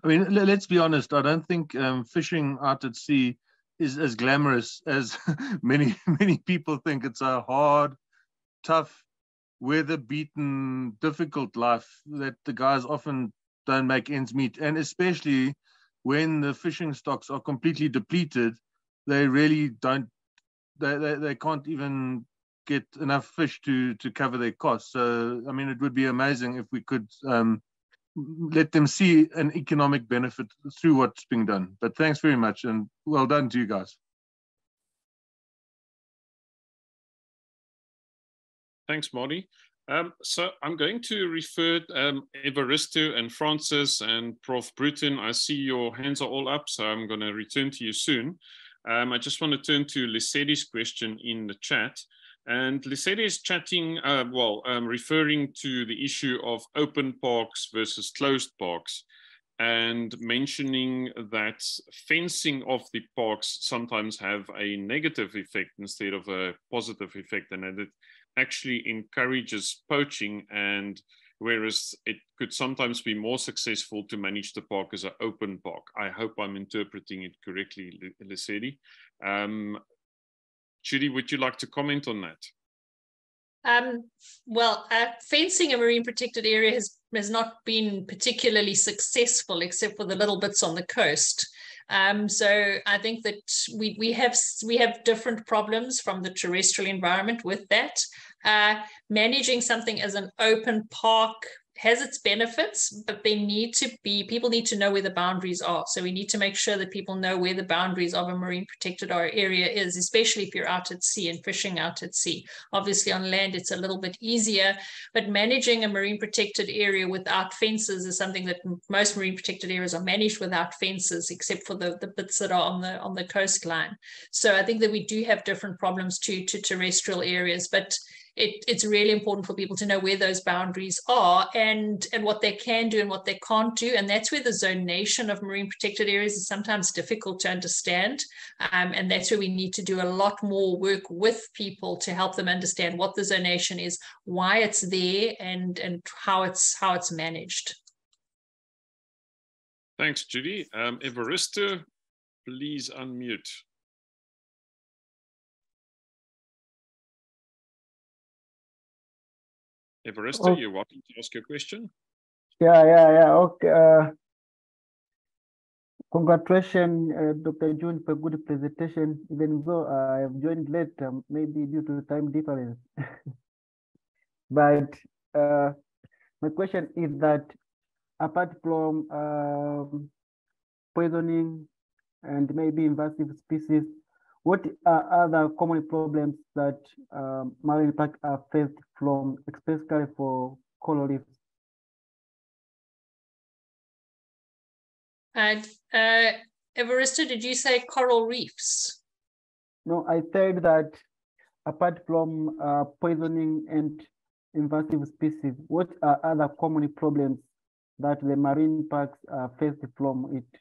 I mean, let's be honest. I don't think um, fishing out at sea is as glamorous as <laughs> many many people think. It's a hard, tough weather beaten, difficult life that the guys often don't make ends meet. And especially when the fishing stocks are completely depleted, they really don't, they, they, they can't even get enough fish to, to cover their costs. So, I mean, it would be amazing if we could um, let them see an economic benefit through what's being done. But thanks very much and well done to you guys. Thanks, Marty. Um, so I'm going to refer um, Evaristo and Francis and Prof. Bruton. I see your hands are all up, so I'm going to return to you soon. Um, I just want to turn to Lisedi's question in the chat. And Lisedi is chatting, uh, well, um, referring to the issue of open parks versus closed parks and mentioning that fencing of the parks sometimes have a negative effect instead of a positive effect and that it actually encourages poaching and whereas it could sometimes be more successful to manage the park as an open park. I hope I'm interpreting it correctly, Lisedi. Um, Judy, would you like to comment on that? Um, well, uh, fencing a marine protected area has, has not been particularly successful, except for the little bits on the coast. Um, so I think that we we have we have different problems from the terrestrial environment with that. Uh, managing something as an open park has its benefits, but they need to be, people need to know where the boundaries are. So we need to make sure that people know where the boundaries of a marine protected area is, especially if you're out at sea and fishing out at sea. Obviously on land, it's a little bit easier, but managing a marine protected area without fences is something that most marine protected areas are managed without fences, except for the, the bits that are on the, on the coastline. So I think that we do have different problems to, to terrestrial areas, but it, it's really important for people to know where those boundaries are and and what they can do and what they can't do. And that's where the zonation of marine protected areas is sometimes difficult to understand. Um, and that's where we need to do a lot more work with people to help them understand what the zonation is why it's there and and how it's how it's managed. Thanks judy. Um, please unmute Evaristo, okay. you're welcome to ask your question. Yeah, yeah, yeah. Okay. Uh, congratulations, uh, Dr. June, for good presentation. Even though I have joined late, um, maybe due to time difference. <laughs> but uh, my question is that apart from um, poisoning and maybe invasive species, what are other common problems that um, marine park are faced from, especially for coral reefs? And uh, Evaristo, did you say coral reefs? No, I said that apart from uh, poisoning and invasive species, what are other common problems that the marine parks are faced from it?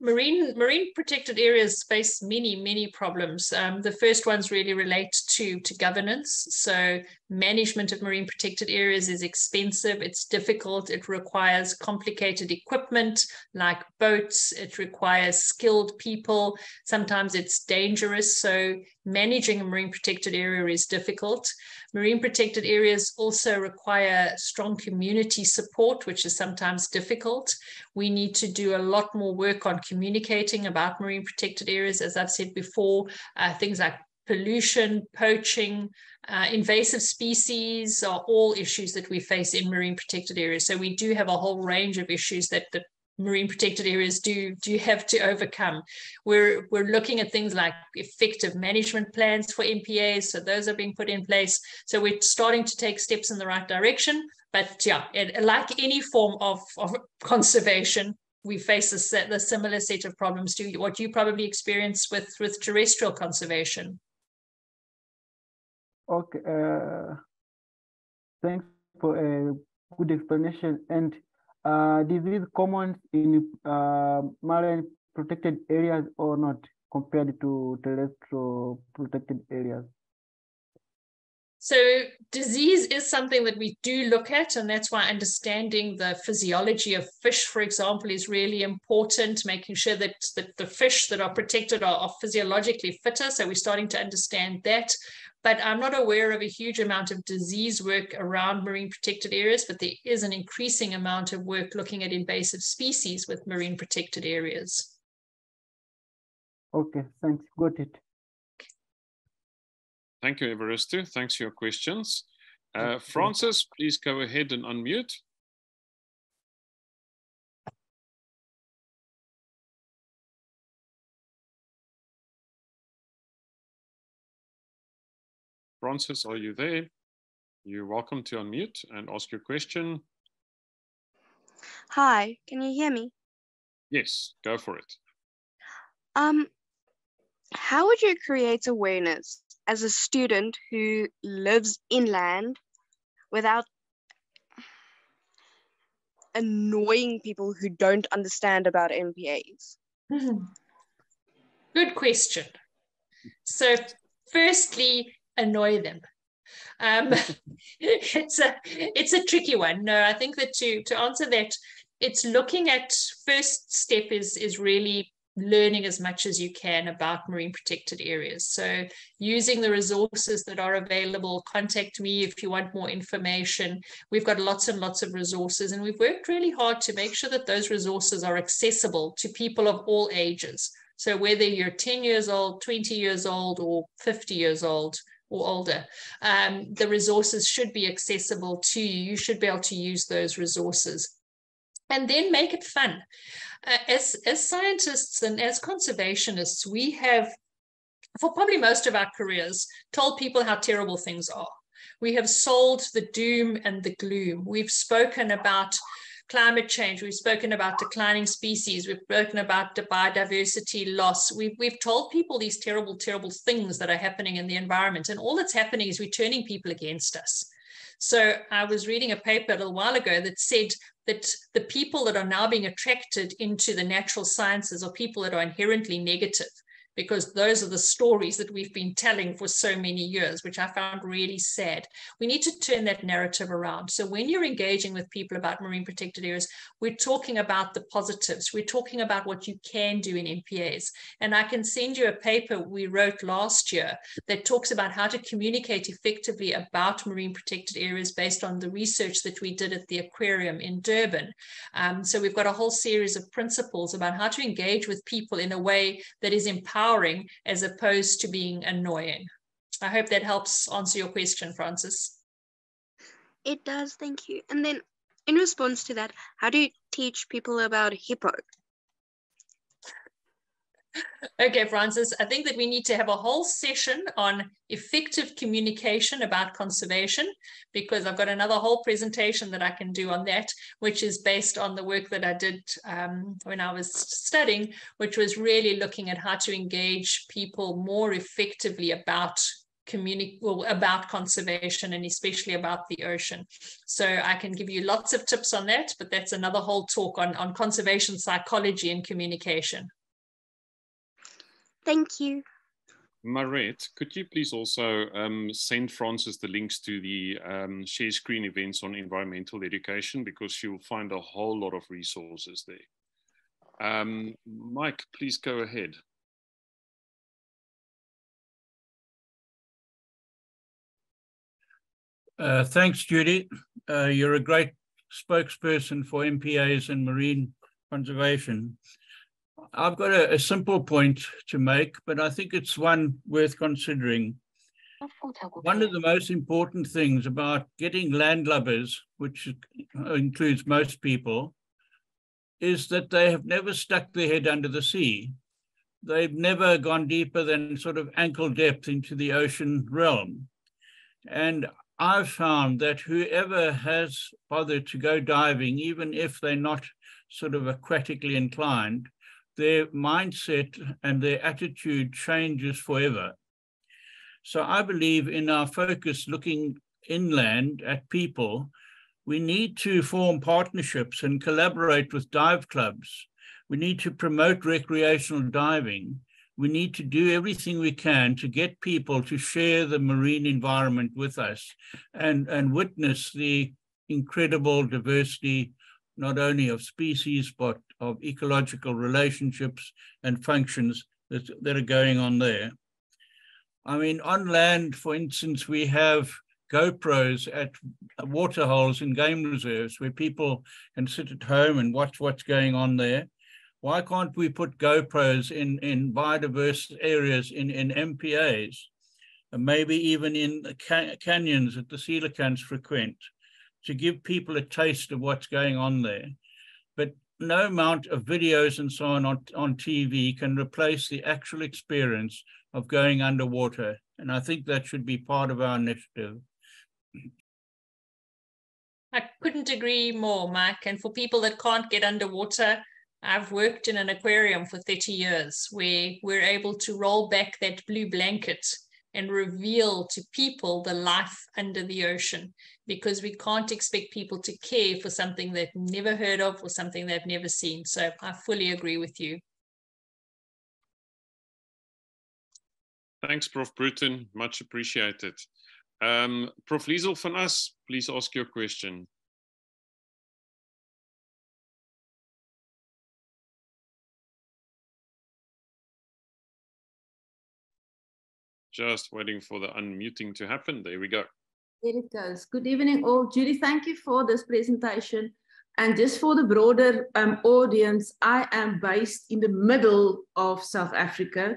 Marine marine protected areas face many many problems. Um, the first ones really relate to to governance. So management of marine protected areas is expensive it's difficult it requires complicated equipment like boats it requires skilled people sometimes it's dangerous. So managing a marine protected area is difficult. Marine protected areas also require strong community support, which is sometimes difficult. We need to do a lot more work on communicating about marine protected areas, as I've said before, uh, things like pollution, poaching, uh, invasive species are all issues that we face in marine protected areas. So we do have a whole range of issues that, that marine protected areas do do have to overcome. We're we're looking at things like effective management plans for mpas so those are being put in place. So we're starting to take steps in the right direction. But yeah it, like any form of, of conservation we face a, a similar set of problems to what you probably experience with with terrestrial conservation okay uh, thanks for a good explanation and uh, disease common in uh, marine protected areas or not compared to terrestrial protected areas? So disease is something that we do look at, and that's why understanding the physiology of fish, for example, is really important, making sure that, that the fish that are protected are, are physiologically fitter. So we're starting to understand that but I'm not aware of a huge amount of disease work around marine protected areas, but there is an increasing amount of work looking at invasive species with marine protected areas. Okay, thanks. Got it. Thank you, Evaristo. Thanks for your questions. Uh, Francis, please go ahead and unmute. Francis, are you there? You're welcome to unmute and ask your question. Hi, can you hear me? Yes, go for it. Um, how would you create awareness as a student who lives inland without annoying people who don't understand about MPAs? Good question. So, firstly, annoy them um, <laughs> it's a it's a tricky one no i think that to to answer that it's looking at first step is is really learning as much as you can about marine protected areas. So using the resources that are available contact me if you want more information. We've got lots and lots of resources and we've worked really hard to make sure that those resources are accessible to people of all ages. So whether you're 10 years old 20 years old or 50 years old or older, um, the resources should be accessible to you. You should be able to use those resources and then make it fun. Uh, as, as scientists and as conservationists, we have, for probably most of our careers, told people how terrible things are. We have sold the doom and the gloom. We've spoken about climate change, we've spoken about declining species, we've spoken about the biodiversity loss. We've, we've told people these terrible, terrible things that are happening in the environment. And all that's happening is we're turning people against us. So I was reading a paper a little while ago that said that the people that are now being attracted into the natural sciences are people that are inherently negative because those are the stories that we've been telling for so many years, which I found really sad. We need to turn that narrative around. So when you're engaging with people about marine protected areas, we're talking about the positives. We're talking about what you can do in MPAs. And I can send you a paper we wrote last year that talks about how to communicate effectively about marine protected areas based on the research that we did at the aquarium in Durban. Um, so we've got a whole series of principles about how to engage with people in a way that is empowering empowering as opposed to being annoying. I hope that helps answer your question, Francis. It does, thank you. And then in response to that, how do you teach people about hippo? Okay, Francis, I think that we need to have a whole session on effective communication about conservation because I've got another whole presentation that I can do on that, which is based on the work that I did um, when I was studying, which was really looking at how to engage people more effectively about communicate well, about conservation and especially about the ocean. So I can give you lots of tips on that, but that's another whole talk on, on conservation psychology and communication. Thank you. Maret, could you please also um, send Francis the links to the um, share screen events on environmental education because she'll find a whole lot of resources there. Um, Mike, please go ahead. Uh, thanks, Judy. Uh, you're a great spokesperson for MPAs and marine conservation. I've got a, a, simple point to make, but I think it's one worth considering. One of the most important things about getting landlubbers, which includes most people, is that they have never stuck their head under the sea. They've never gone deeper than sort of ankle depth into the ocean realm. And I've found that whoever has bothered to go diving, even if they're not sort of aquatically inclined, their mindset and their attitude changes forever. So I believe in our focus looking inland at people, we need to form partnerships and collaborate with dive clubs. We need to promote recreational diving we need to do everything we can to get people to share the marine environment with us and, and witness the incredible diversity, not only of species, but of ecological relationships and functions that, that are going on there. I mean, on land, for instance, we have GoPros at waterholes in game reserves where people can sit at home and watch what's going on there. Why can't we put GoPros in, in biodiverse areas in, in MPAs, and maybe even in the ca canyons that the coelacanths frequent, to give people a taste of what's going on there? But no amount of videos and so on, on on TV can replace the actual experience of going underwater. And I think that should be part of our initiative. I couldn't agree more, Mike. And for people that can't get underwater, I've worked in an aquarium for 30 years where we're able to roll back that blue blanket and reveal to people the life under the ocean because we can't expect people to care for something they've never heard of or something they've never seen. So I fully agree with you. Thanks, Prof. Bruton. Much appreciated. Um, Prof. Liesel van us, please ask your question. Just waiting for the unmuting to happen. There we go. There it goes. Good evening all. Judy, thank you for this presentation. And just for the broader um, audience, I am based in the middle of South Africa.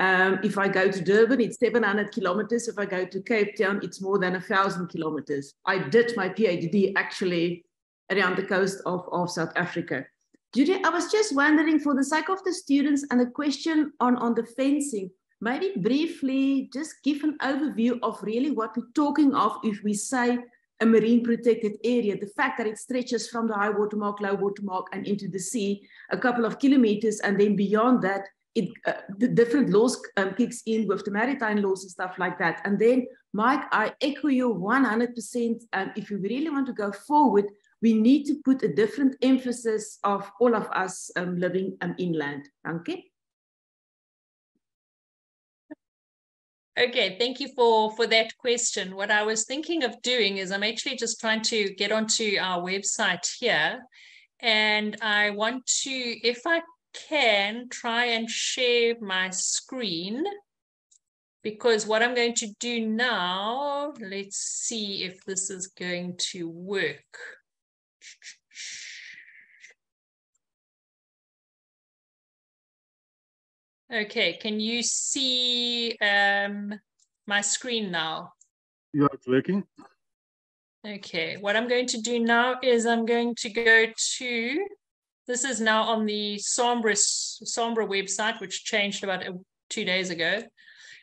Um, if I go to Durban, it's 700 kilometers. If I go to Cape Town, it's more than a thousand kilometers. I did my PhD actually around the coast of, of South Africa. Judy, I was just wondering for the sake of the students and the question on, on the fencing, maybe briefly just give an overview of really what we're talking of if we say a marine protected area, the fact that it stretches from the high water mark, low water mark, and into the sea a couple of kilometers, and then beyond that, it, uh, the different laws um, kicks in with the maritime laws and stuff like that. And then, Mike, I echo you 100%. Um, if you really want to go forward, we need to put a different emphasis of all of us um, living um, inland. Okay. Okay, thank you for for that question. What I was thinking of doing is I'm actually just trying to get onto our website here, and I want to, if I can, try and share my screen because what I'm going to do now, let's see if this is going to work. Okay, can you see um, my screen now? Yeah, it's working. Okay, what I'm going to do now is I'm going to go to, this is now on the SAAMBR, SAAMBR website, which changed about two days ago.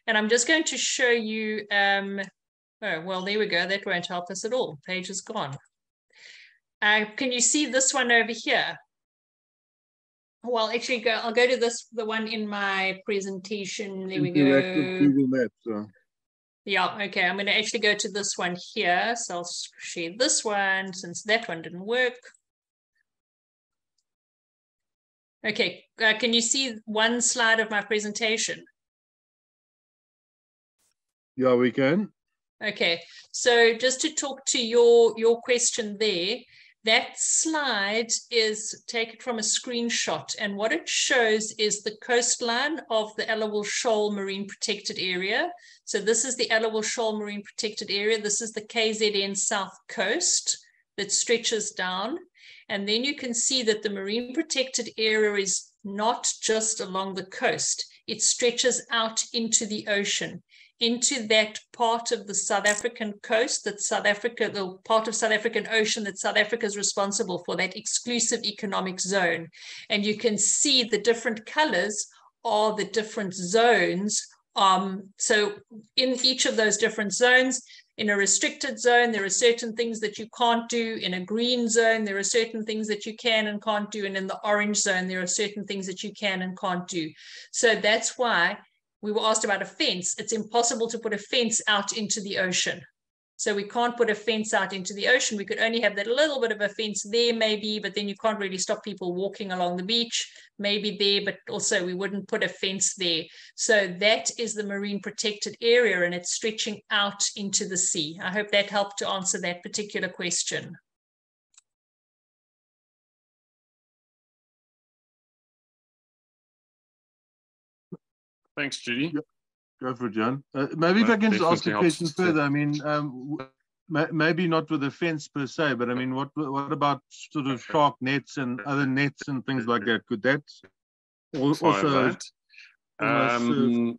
And I'm just going to show you, um, oh, well, there we go. That won't help us at all. Page is gone. Uh, can you see this one over here? Well, actually, go, I'll go to this, the one in my presentation. There we go. Google Maps. Yeah, okay. I'm going to actually go to this one here. So I'll share this one since that one didn't work. Okay, uh, can you see one slide of my presentation? Yeah, we can. Okay, so just to talk to your, your question there, that slide is taken from a screenshot and what it shows is the coastline of the Aliwal Shoal Marine Protected Area. So this is the Aliwal Shoal Marine Protected Area. This is the KZN South Coast that stretches down. And then you can see that the marine protected area is not just along the coast. It stretches out into the ocean into that part of the South African coast that South Africa, the part of South African ocean that South Africa is responsible for, that exclusive economic zone. And you can see the different colors are the different zones. Um, so in each of those different zones, in a restricted zone, there are certain things that you can't do. In a green zone, there are certain things that you can and can't do. And in the orange zone, there are certain things that you can and can't do. So that's why we were asked about a fence. It's impossible to put a fence out into the ocean. So we can't put a fence out into the ocean. We could only have that little bit of a fence there, maybe, but then you can't really stop people walking along the beach, maybe there, but also we wouldn't put a fence there. So that is the marine protected area and it's stretching out into the sea. I hope that helped to answer that particular question. Thanks, Judy. Go for it, John. Uh, maybe if I can just ask a question further. I mean, um, maybe not with a fence per se, but I mean, what what about sort of shark nets and other nets and things like that? Could that also? Um,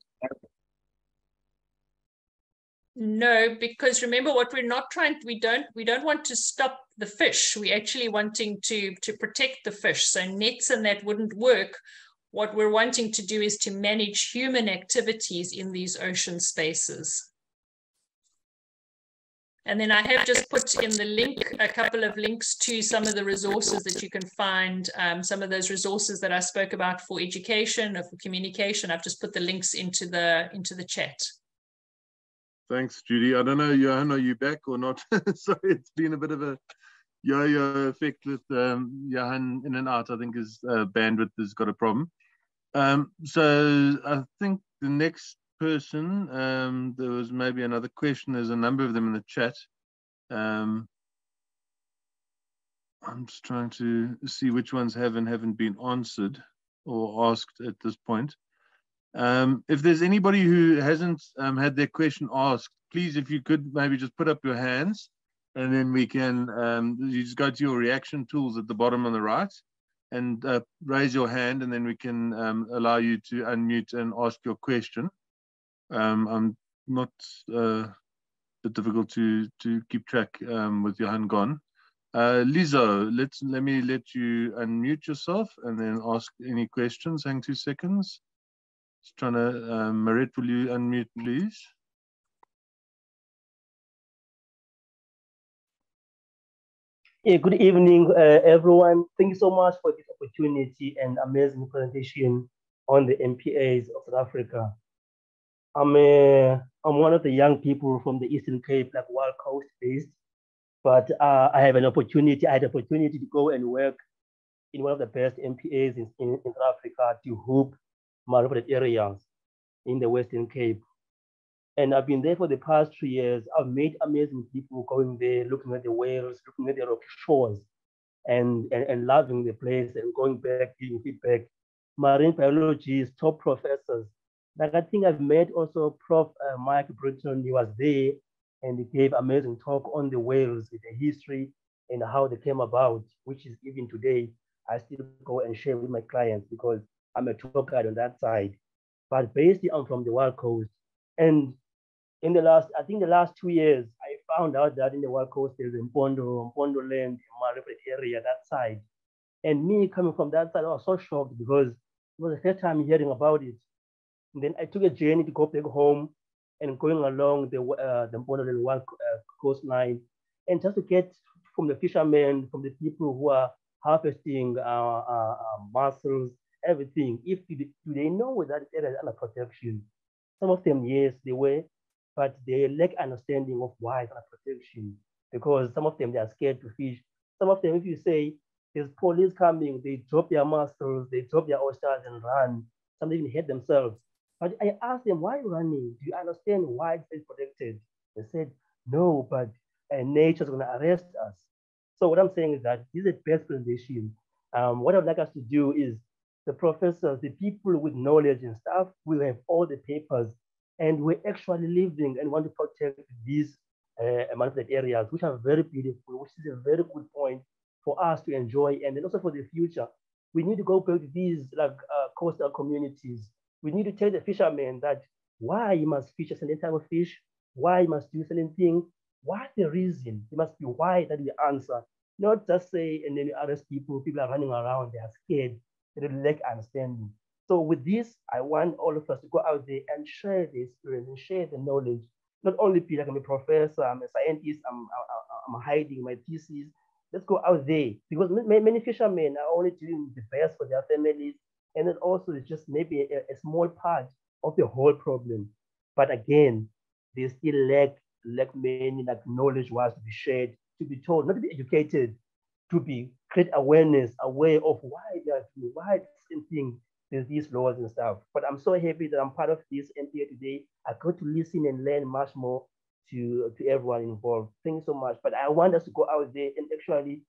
no, because remember what we're not trying. We don't. We don't want to stop the fish. We're actually wanting to to protect the fish. So nets and that wouldn't work what we're wanting to do is to manage human activities in these ocean spaces. And then I have just put in the link a couple of links to some of the resources that you can find, um, some of those resources that I spoke about for education or for communication. I've just put the links into the into the chat. Thanks, Judy. I don't know, Johan, are you back or not? <laughs> Sorry, it's been a bit of a yo-yo effect with um, Johan in and out. I think his uh, bandwidth has got a problem. Um, so I think the next person, um, there was maybe another question. There's a number of them in the chat. Um, I'm just trying to see which ones have and haven't been answered or asked at this point. Um, if there's anybody who hasn't um, had their question asked, please, if you could maybe just put up your hands and then we can, um, you just go to your reaction tools at the bottom on the right and uh, raise your hand and then we can um, allow you to unmute and ask your question. Um, I'm not uh, difficult to to keep track um, with your hand gone. Uh, let's let me let you unmute yourself and then ask any questions. Hang two seconds. Just trying to, um, Marit, will you unmute, please? Yeah, good evening, uh, everyone. Thank you so much for this opportunity and amazing presentation on the MPAs of South Africa. I'm, a, I'm one of the young people from the Eastern Cape, like Wild Coast based, but uh, I have an opportunity, I had an opportunity to go and work in one of the best MPAs in, in, in South Africa De Hoop marine areas in the Western Cape. And I've been there for the past three years. I've met amazing people going there, looking at the whales, looking at the rocky shores, and, and, and loving the place and going back, giving feedback. Marine biology top professors. Like I think I've met also Prof. Uh, Mike Bruton. He was there and he gave amazing talk on the whales, the history and how they came about, which is even today, I still go and share with my clients because I'm a tour guide on that side. But basically, I'm from the Wild Coast. And in the last, I think the last two years, I found out that in the Wild Coast, there's Mpondo, Mpondo land, Margaret area, that side. And me coming from that side, I was so shocked because it was the first time hearing about it. And then I took a journey to go back home and going along the, uh, the Mpondo land Wild uh, coastline and just to get from the fishermen, from the people who are harvesting uh, uh, uh mussels, everything. If do they know that area is under protection? Some of them, yes, they were, but they lack understanding of wildlife protection because some of them, they are scared to fish. Some of them, if you say, there's police coming, they drop their mussels, they drop their oysters and run. Some even hit themselves. But I asked them, why running? Do you understand why it's protected? They said, no, but uh, nature's gonna arrest us. So what I'm saying is that this is a best presentation. Um, what I'd like us to do is the professors, the people with knowledge and stuff will have all the papers and we're actually living and want to protect these uh, areas, which are very beautiful, which is a very good point for us to enjoy. And then also for the future, we need to go back to these like uh, coastal communities. We need to tell the fishermen that why you must fish a certain type of fish, why you must do certain thing, what the reason? It must be why that we answer, not just say and then you arrest people, people are running around, they are scared, they lack understanding. So with this, I want all of us to go out there and share the experience and share the knowledge. Not only Peter, I'm a professor, I'm a scientist, I'm, I'm, I'm hiding my thesis. Let's go out there because many fishermen are only doing the best for their families. And then also it's just maybe a, a small part of the whole problem. But again, they still lack, lack many like knowledge was to be shared, to be told, not to be educated, to be create awareness, aware of why they are doing, why the thing these laws and stuff. But I'm so happy that I'm part of this MPA today. I got to listen and learn much more to, to everyone involved. Thank you so much. But I want us to go out there and actually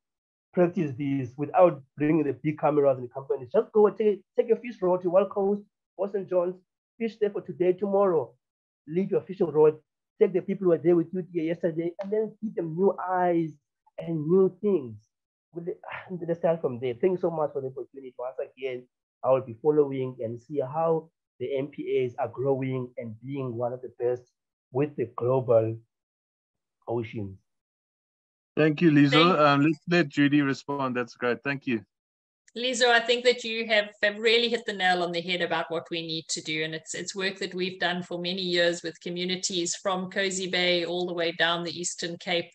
practice these without bringing the big cameras and the companies. Just go take, take a fish rod to Wild Coast, Port St Johns, fish there for today, tomorrow. Leave your fishing rod, take the people who were there with you yesterday, and then give them new eyes and new things. Let's <sighs> start from there. Thank you so much for the opportunity. Once again, I will be following and see how the MPAs are growing and being one of the best with the global oceans. Thank you, Lizo. Um, let's let Judy respond. That's great. Thank you. Lizo, I think that you have, have really hit the nail on the head about what we need to do. And it's it's work that we've done for many years with communities from Kosi Bay all the way down the Eastern Cape.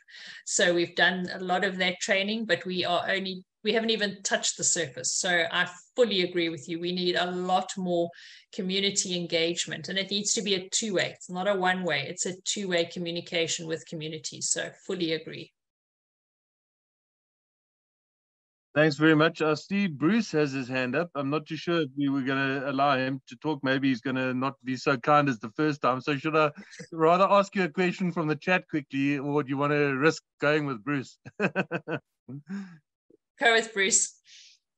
So we've done a lot of that training, but we are only we haven't even touched the surface. So I fully agree with you. We need a lot more community engagement and it needs to be a two-way. It's not a one-way, it's a two-way communication with communities. So fully agree. Thanks very much. Uh, I see Bruce has his hand up. I'm not too sure if we were going to allow him to talk. Maybe he's going to not be so kind as the first time. So should I rather ask you a question from the chat quickly or do you want to risk going with Bruce? <laughs> Go with Bruce.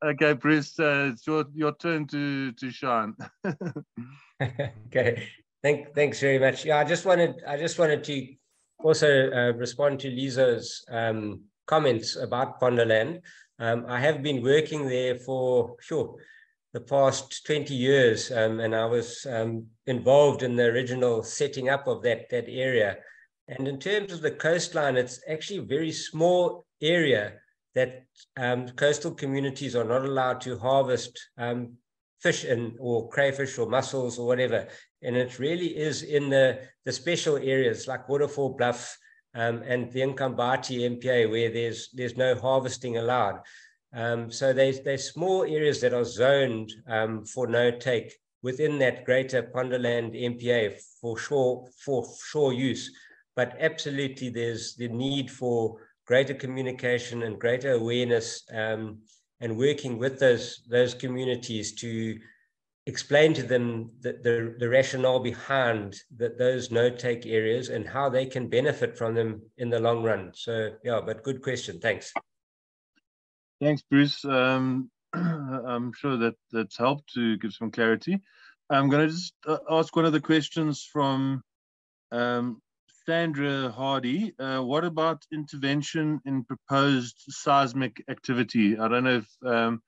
Okay, Bruce, uh, it's your, your turn to, to shine. <laughs> okay, Thank, thanks very much. Yeah, I just wanted I just wanted to also uh, respond to Lisa's um, comments about Pondoland. Um, I have been working there for sure the past 20 years, um, and I was um, involved in the original setting up of that that area. And in terms of the coastline, it's actually a very small area that um, coastal communities are not allowed to harvest um, fish in, or crayfish or mussels or whatever. And it really is in the, the special areas like Waterfall Bluff um, and the Mkambati MPA where there's, there's no harvesting allowed. Um, so there's, there's small areas that are zoned um, for no take within that greater Pondoland MPA for shore, for shore use. But absolutely there's the need for greater communication and greater awareness um, and working with those, those communities to explain to them the, the, the rationale behind that those no-take areas and how they can benefit from them in the long run. So yeah, but good question. Thanks. Thanks, Bruce. Um, <clears throat> I'm sure that that's helped to give some clarity. I'm going to just uh, ask one of the questions from um, Sandra Hardy, uh, what about intervention in proposed seismic activity? I don't know if um,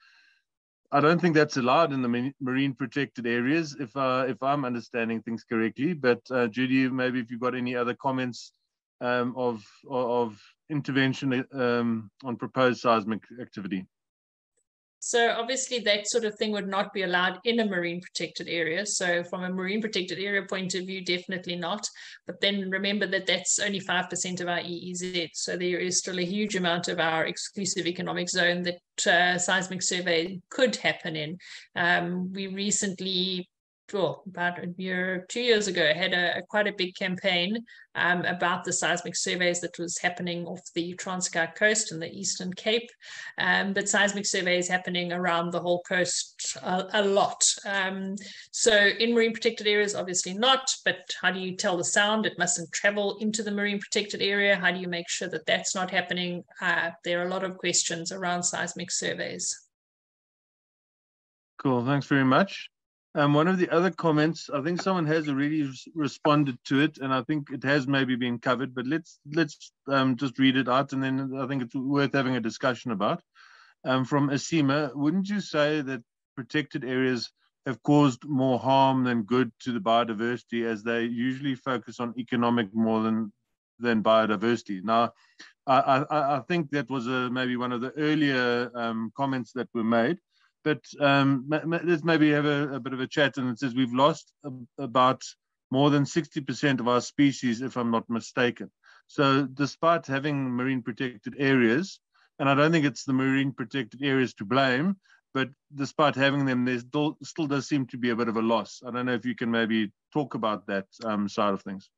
I don't think that's allowed in the marine protected areas, if uh, if I'm understanding things correctly. But uh, Judy, maybe if you've got any other comments um, of of intervention um, on proposed seismic activity. So obviously that sort of thing would not be allowed in a marine protected area. So from a marine protected area point of view, definitely not. But then remember that that's only 5% of our EEZ. So there is still a huge amount of our exclusive economic zone that uh, seismic survey could happen in. Um, we recently well, about a year, two years ago, I had a, a quite a big campaign um, about the seismic surveys that was happening off the Transkei coast and the Eastern Cape. Um, but seismic surveys happening around the whole coast a, a lot. Um, so in marine protected areas, obviously not. But how do you tell the sound? It mustn't travel into the marine protected area. How do you make sure that that's not happening? Uh, there are a lot of questions around seismic surveys. Cool. Thanks very much. Um, one of the other comments, I think someone has already responded to it, and I think it has maybe been covered. But let's let's um, just read it out, and then I think it's worth having a discussion about. Um, from Asima, wouldn't you say that protected areas have caused more harm than good to the biodiversity, as they usually focus on economic more than than biodiversity? Now, I I, I think that was a, maybe one of the earlier um, comments that were made but um, let's maybe have a, a, bit of a chat. And it says we've lost about more than 60% of our species, if I'm not mistaken. So despite having marine protected areas, and I don't think it's the marine protected areas to blame, but despite having them, there still, still does seem to be a bit of a loss. I don't know if you can maybe talk about that um, side of things.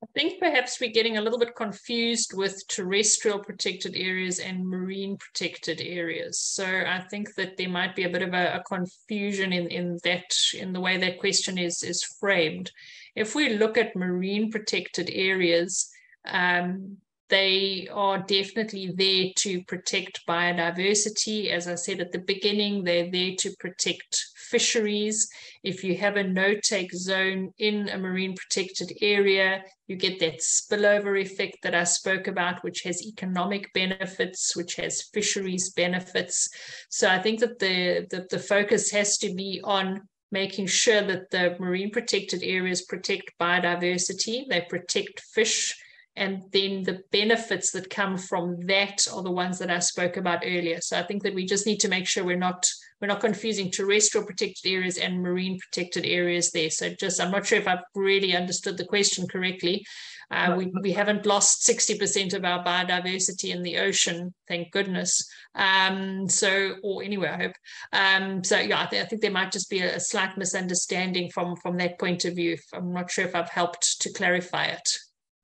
I think perhaps we're getting a little bit confused with terrestrial protected areas and marine protected areas. So I think that there might be a bit of a, a, confusion in, in that in the way that question is is framed. If we look at marine protected areas, um, they are definitely there to protect biodiversity. As I said at the beginning, they're there to protect fisheries. If you have a no-take zone in a marine protected area, you get that spillover effect that I spoke about, which has economic benefits, which has fisheries benefits. So I think that the, the, the focus has to be on making sure that the marine protected areas protect biodiversity, they protect fish, and then the benefits that come from that are the ones that I spoke about earlier. So I think that we just need to make sure we're not we're not confusing terrestrial protected areas and marine protected areas there. So just I'm not sure if I've really understood the question correctly. Uh, we, we haven't lost 60% of our biodiversity in the ocean, thank goodness. Um, so, or anywhere, I hope. Um, so yeah, I, th I, think there might just be a, a slight misunderstanding from, from that point of view. I'm not sure if I've helped to clarify it.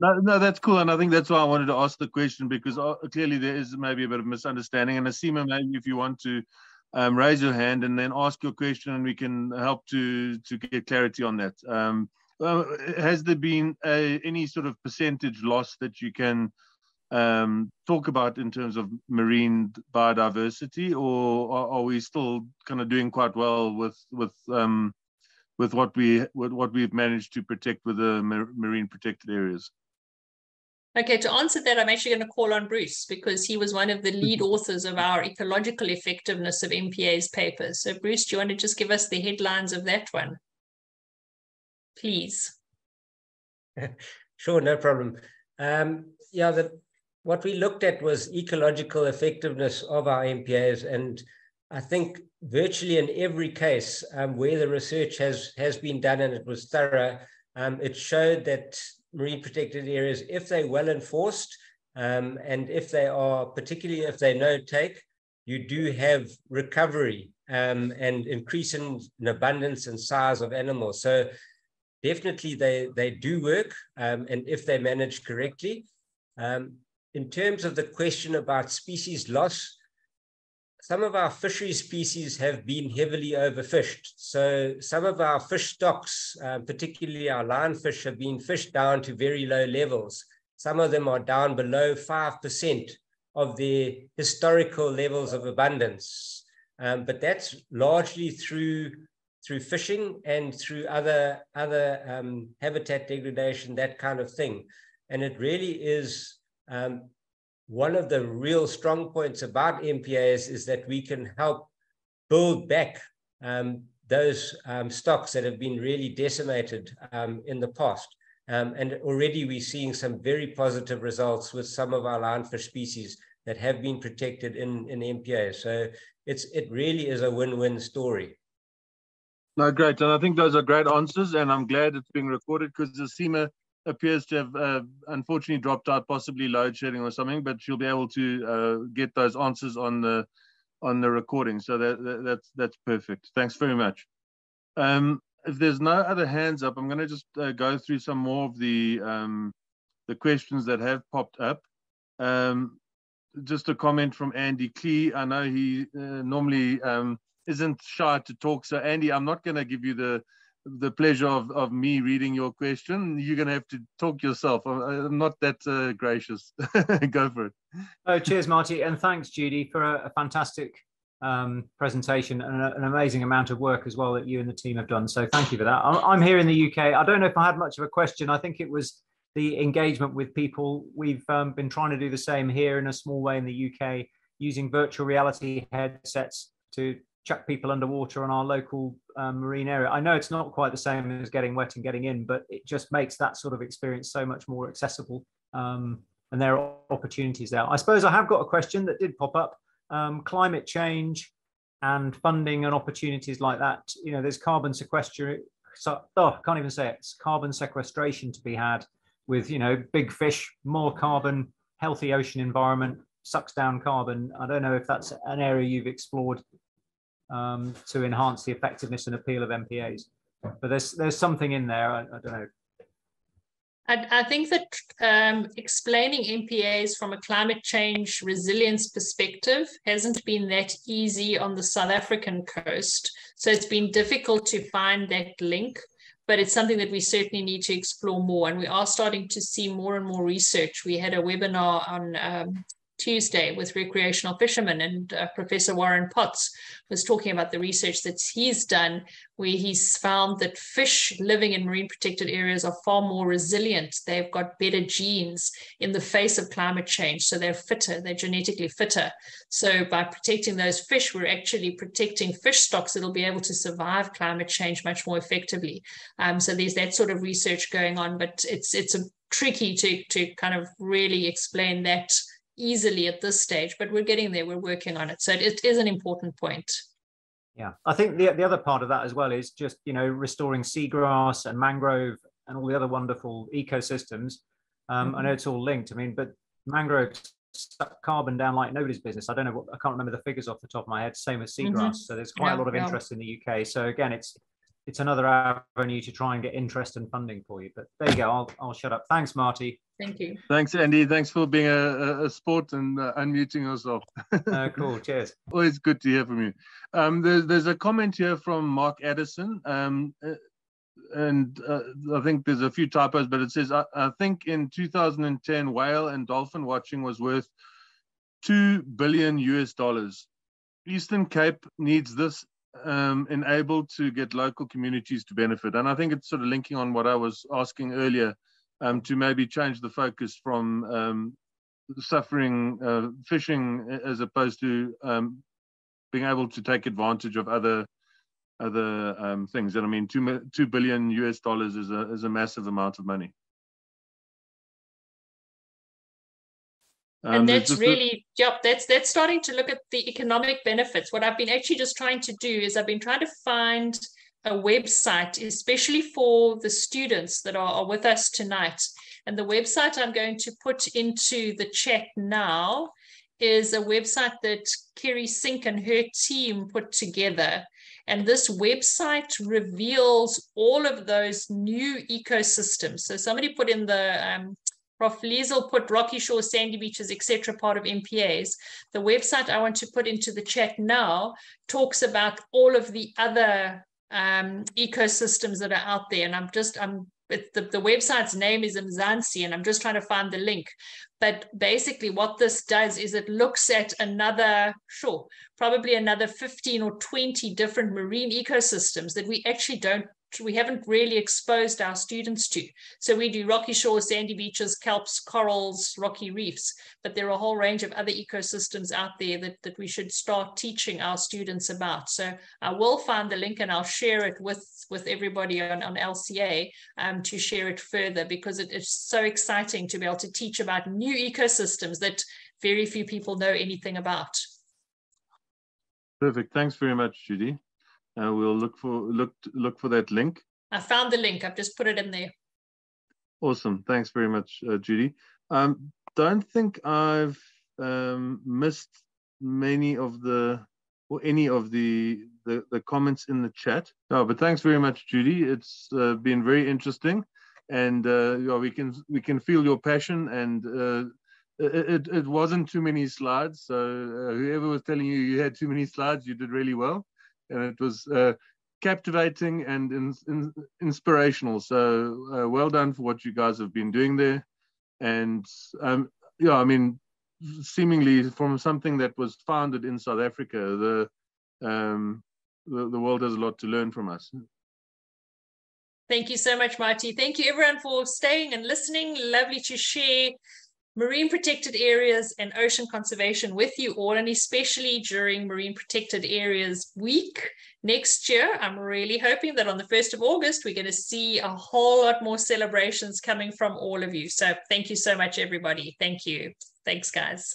No, no, that's cool, and I think that's why I wanted to ask the question because uh, clearly there is maybe a bit of misunderstanding. And Asima, maybe if you want to um, raise your hand and then ask your question, and we can help to to get clarity on that. Um, uh, has there been a, any sort of percentage loss that you can um, talk about in terms of marine biodiversity, or are, are, we still kind of doing quite well with with um, with what we with what we've managed to protect with the marine protected areas? Okay, to answer that, I'm actually going to call on Bruce because he was one of the lead authors of our ecological effectiveness of MPA's papers. So, Bruce, do you want to just give us the headlines of that one? Please. <laughs> Sure, no problem. Um, yeah, the, what we looked at was ecological effectiveness of our MPAs. And I think virtually in every case um, where the research has, has been done and it was thorough, um, it showed that marine protected areas, if they're well enforced, um, and if they are, particularly if they no take, you do have recovery um, and increase in, in, abundance and size of animals. So definitely they, they do work, um, and if they manage correctly. Um, in terms of the question about species loss, some of our fishery species have been heavily overfished. So some of our fish stocks, uh, particularly our linefish, have been fished down to very low levels. Some of them are down below 5% of their historical levels of abundance. Um, but that's largely through through fishing and through other other um, habitat degradation, that kind of thing. And it really is um, one of the real strong points about MPAs is that we can help build back um, those um, stocks that have been really decimated um, in the past. Um, and already we're seeing some very positive results with some of our linefish species that have been protected in, in MPA. So it's it really is a win-win story. No, great. And I think those are great answers. And I'm glad it's being recorded because Asima appears to have uh, unfortunately dropped out, possibly load shedding or something, but she'll be able to uh, get those answers on the on the recording. So that, that, that's that's perfect. Thanks very much. Um, if there's no other hands up, I'm going to just uh, go through some more of the um, the questions that have popped up. Um, just a comment from Andy Klee. I know he uh, normally um, isn't shy to talk. So Andy, I'm not going to give you the the pleasure of, of me reading your question. You're going to have to talk yourself. I'm not that uh, gracious. <laughs> Go for it. Oh, cheers, Marty. And thanks, Judy, for a, a fantastic um, presentation and a, an amazing amount of work as well that you and the team have done. So thank you for that. I'm, here in the UK. I don't know if I had much of a question. I think it was the engagement with people. We've um, been trying to do the same here in a small way in the UK using virtual reality headsets to chuck people underwater on our local um, marine area. I know it's not quite the same as getting wet and getting in, but it just makes that sort of experience so much more accessible. Um, and there are opportunities there. I suppose I have got a question that did pop up. Um, climate change and funding and opportunities like that. You know, there's carbon sequestration. So, oh, I can't even say it. It's carbon sequestration to be had with, you know, big fish, more carbon, healthy ocean environment, sucks down carbon. I don't know if that's an area you've explored um, to enhance the effectiveness and appeal of MPAs. But there's there's something in there. I, I don't know. I, I think that um, explaining MPAs from a climate change resilience perspective hasn't been that easy on the South African coast. So it's been difficult to find that link, but it's something that we certainly need to explore more. And we are starting to see more and more research. We had a webinar on um, Tuesday with recreational fishermen, and uh, Professor Warren Potts was talking about the research that he's done, where he's found that fish living in marine protected areas are far more resilient. They've got better genes in the face of climate change, so they're fitter, they're genetically fitter. So by protecting those fish, we're actually protecting fish stocks that'll be able to survive climate change much more effectively. Um, so there's that sort of research going on, but it's it's a tricky to to kind of really explain that easily at this stage, but we're getting there. We're working on it. So it is an important point. Yeah, I think the, the other part of that as well is just, you know, restoring seagrass and mangrove and all the other wonderful ecosystems. Um, mm-hmm. I know it's all linked. I mean, but mangroves suck carbon down like nobody's business. I don't know what, I can't remember the figures off the top of my head, same as seagrass. Mm-hmm. So there's quite yeah, a lot of yeah. interest in the UK. So again, it's, it's another avenue to try and get interest and funding for you. But there you go. I'll, I'll shut up. Thanks, Marty. Thank you. Thanks, Andy. Thanks for being a, a sport and uh, unmuting yourself. <laughs> uh, cool. Cheers. Always good to hear from you. Um, there's, there's a comment here from Mark Addison. Um, uh, and uh, I think there's a few typos, but it says, I, I think in 2010, whale and dolphin watching was worth 2 billion US dollars. Eastern Cape needs this um, enabled to get local communities to benefit. And I think it's sort of linking on what I was asking earlier um, to maybe change the focus from um, suffering uh, fishing as opposed to um, being able to take advantage of other other um, things. And I mean, two two billion US dollars is a is a massive amount of money. Um, and that's really yep that's that's starting to look at the economic benefits what i've been actually just trying to do is i've been trying to find a website especially for the students that are, are with us tonight and the website i'm going to put into the chat now is a website that Kerry Sink and her team put together. And this website reveals all of those new ecosystems. So somebody put in the um, Prof. Liesel put Rocky Shore, Sandy Beaches, etc. part of MPAs. The website I want to put into the chat now talks about all of the other um, ecosystems that are out there. And I'm just, I'm the, the website's name is Mzansi, and I'm just trying to find the link. But basically, what this does is it looks at another, sure, probably another 15 or 20 different marine ecosystems that we actually don't we haven't really exposed our students to. So we do rocky shores, sandy beaches, kelps, corals, rocky reefs, but there are a whole range of other ecosystems out there that, that we should start teaching our students about. So I will find the link and I'll share it with, with everybody on, on LCA um, to share it further because it is so exciting to be able to teach about new ecosystems that very few people know anything about. Perfect. Thanks very much, Judy. Uh, we'll look for look look for that link. I found the link. I've just put it in there. Awesome. Thanks very much, uh, Judy. Um, don't think I've um, missed many of the or any of the the, the comments in the chat. Oh, but thanks very much, Judy. It's uh, been very interesting, and uh, yeah, we can we can feel your passion. And uh, it, it wasn't too many slides, so uh, whoever was telling you you had too many slides, you did really well, and it was uh, captivating and in, in, inspirational. So uh, well done for what you guys have been doing there, and um, yeah, I mean seemingly from something that was founded in South Africa, the, um, the, the world has a lot to learn from us. Thank you so much, Marty. Thank you everyone for staying and listening. Lovely to share marine protected areas and ocean conservation with you all, and especially during Marine Protected Areas Week next year. I'm really hoping that on the 1st of August, we're going to see a whole lot more celebrations coming from all of you. So thank you so much, everybody. Thank you. Thanks, guys.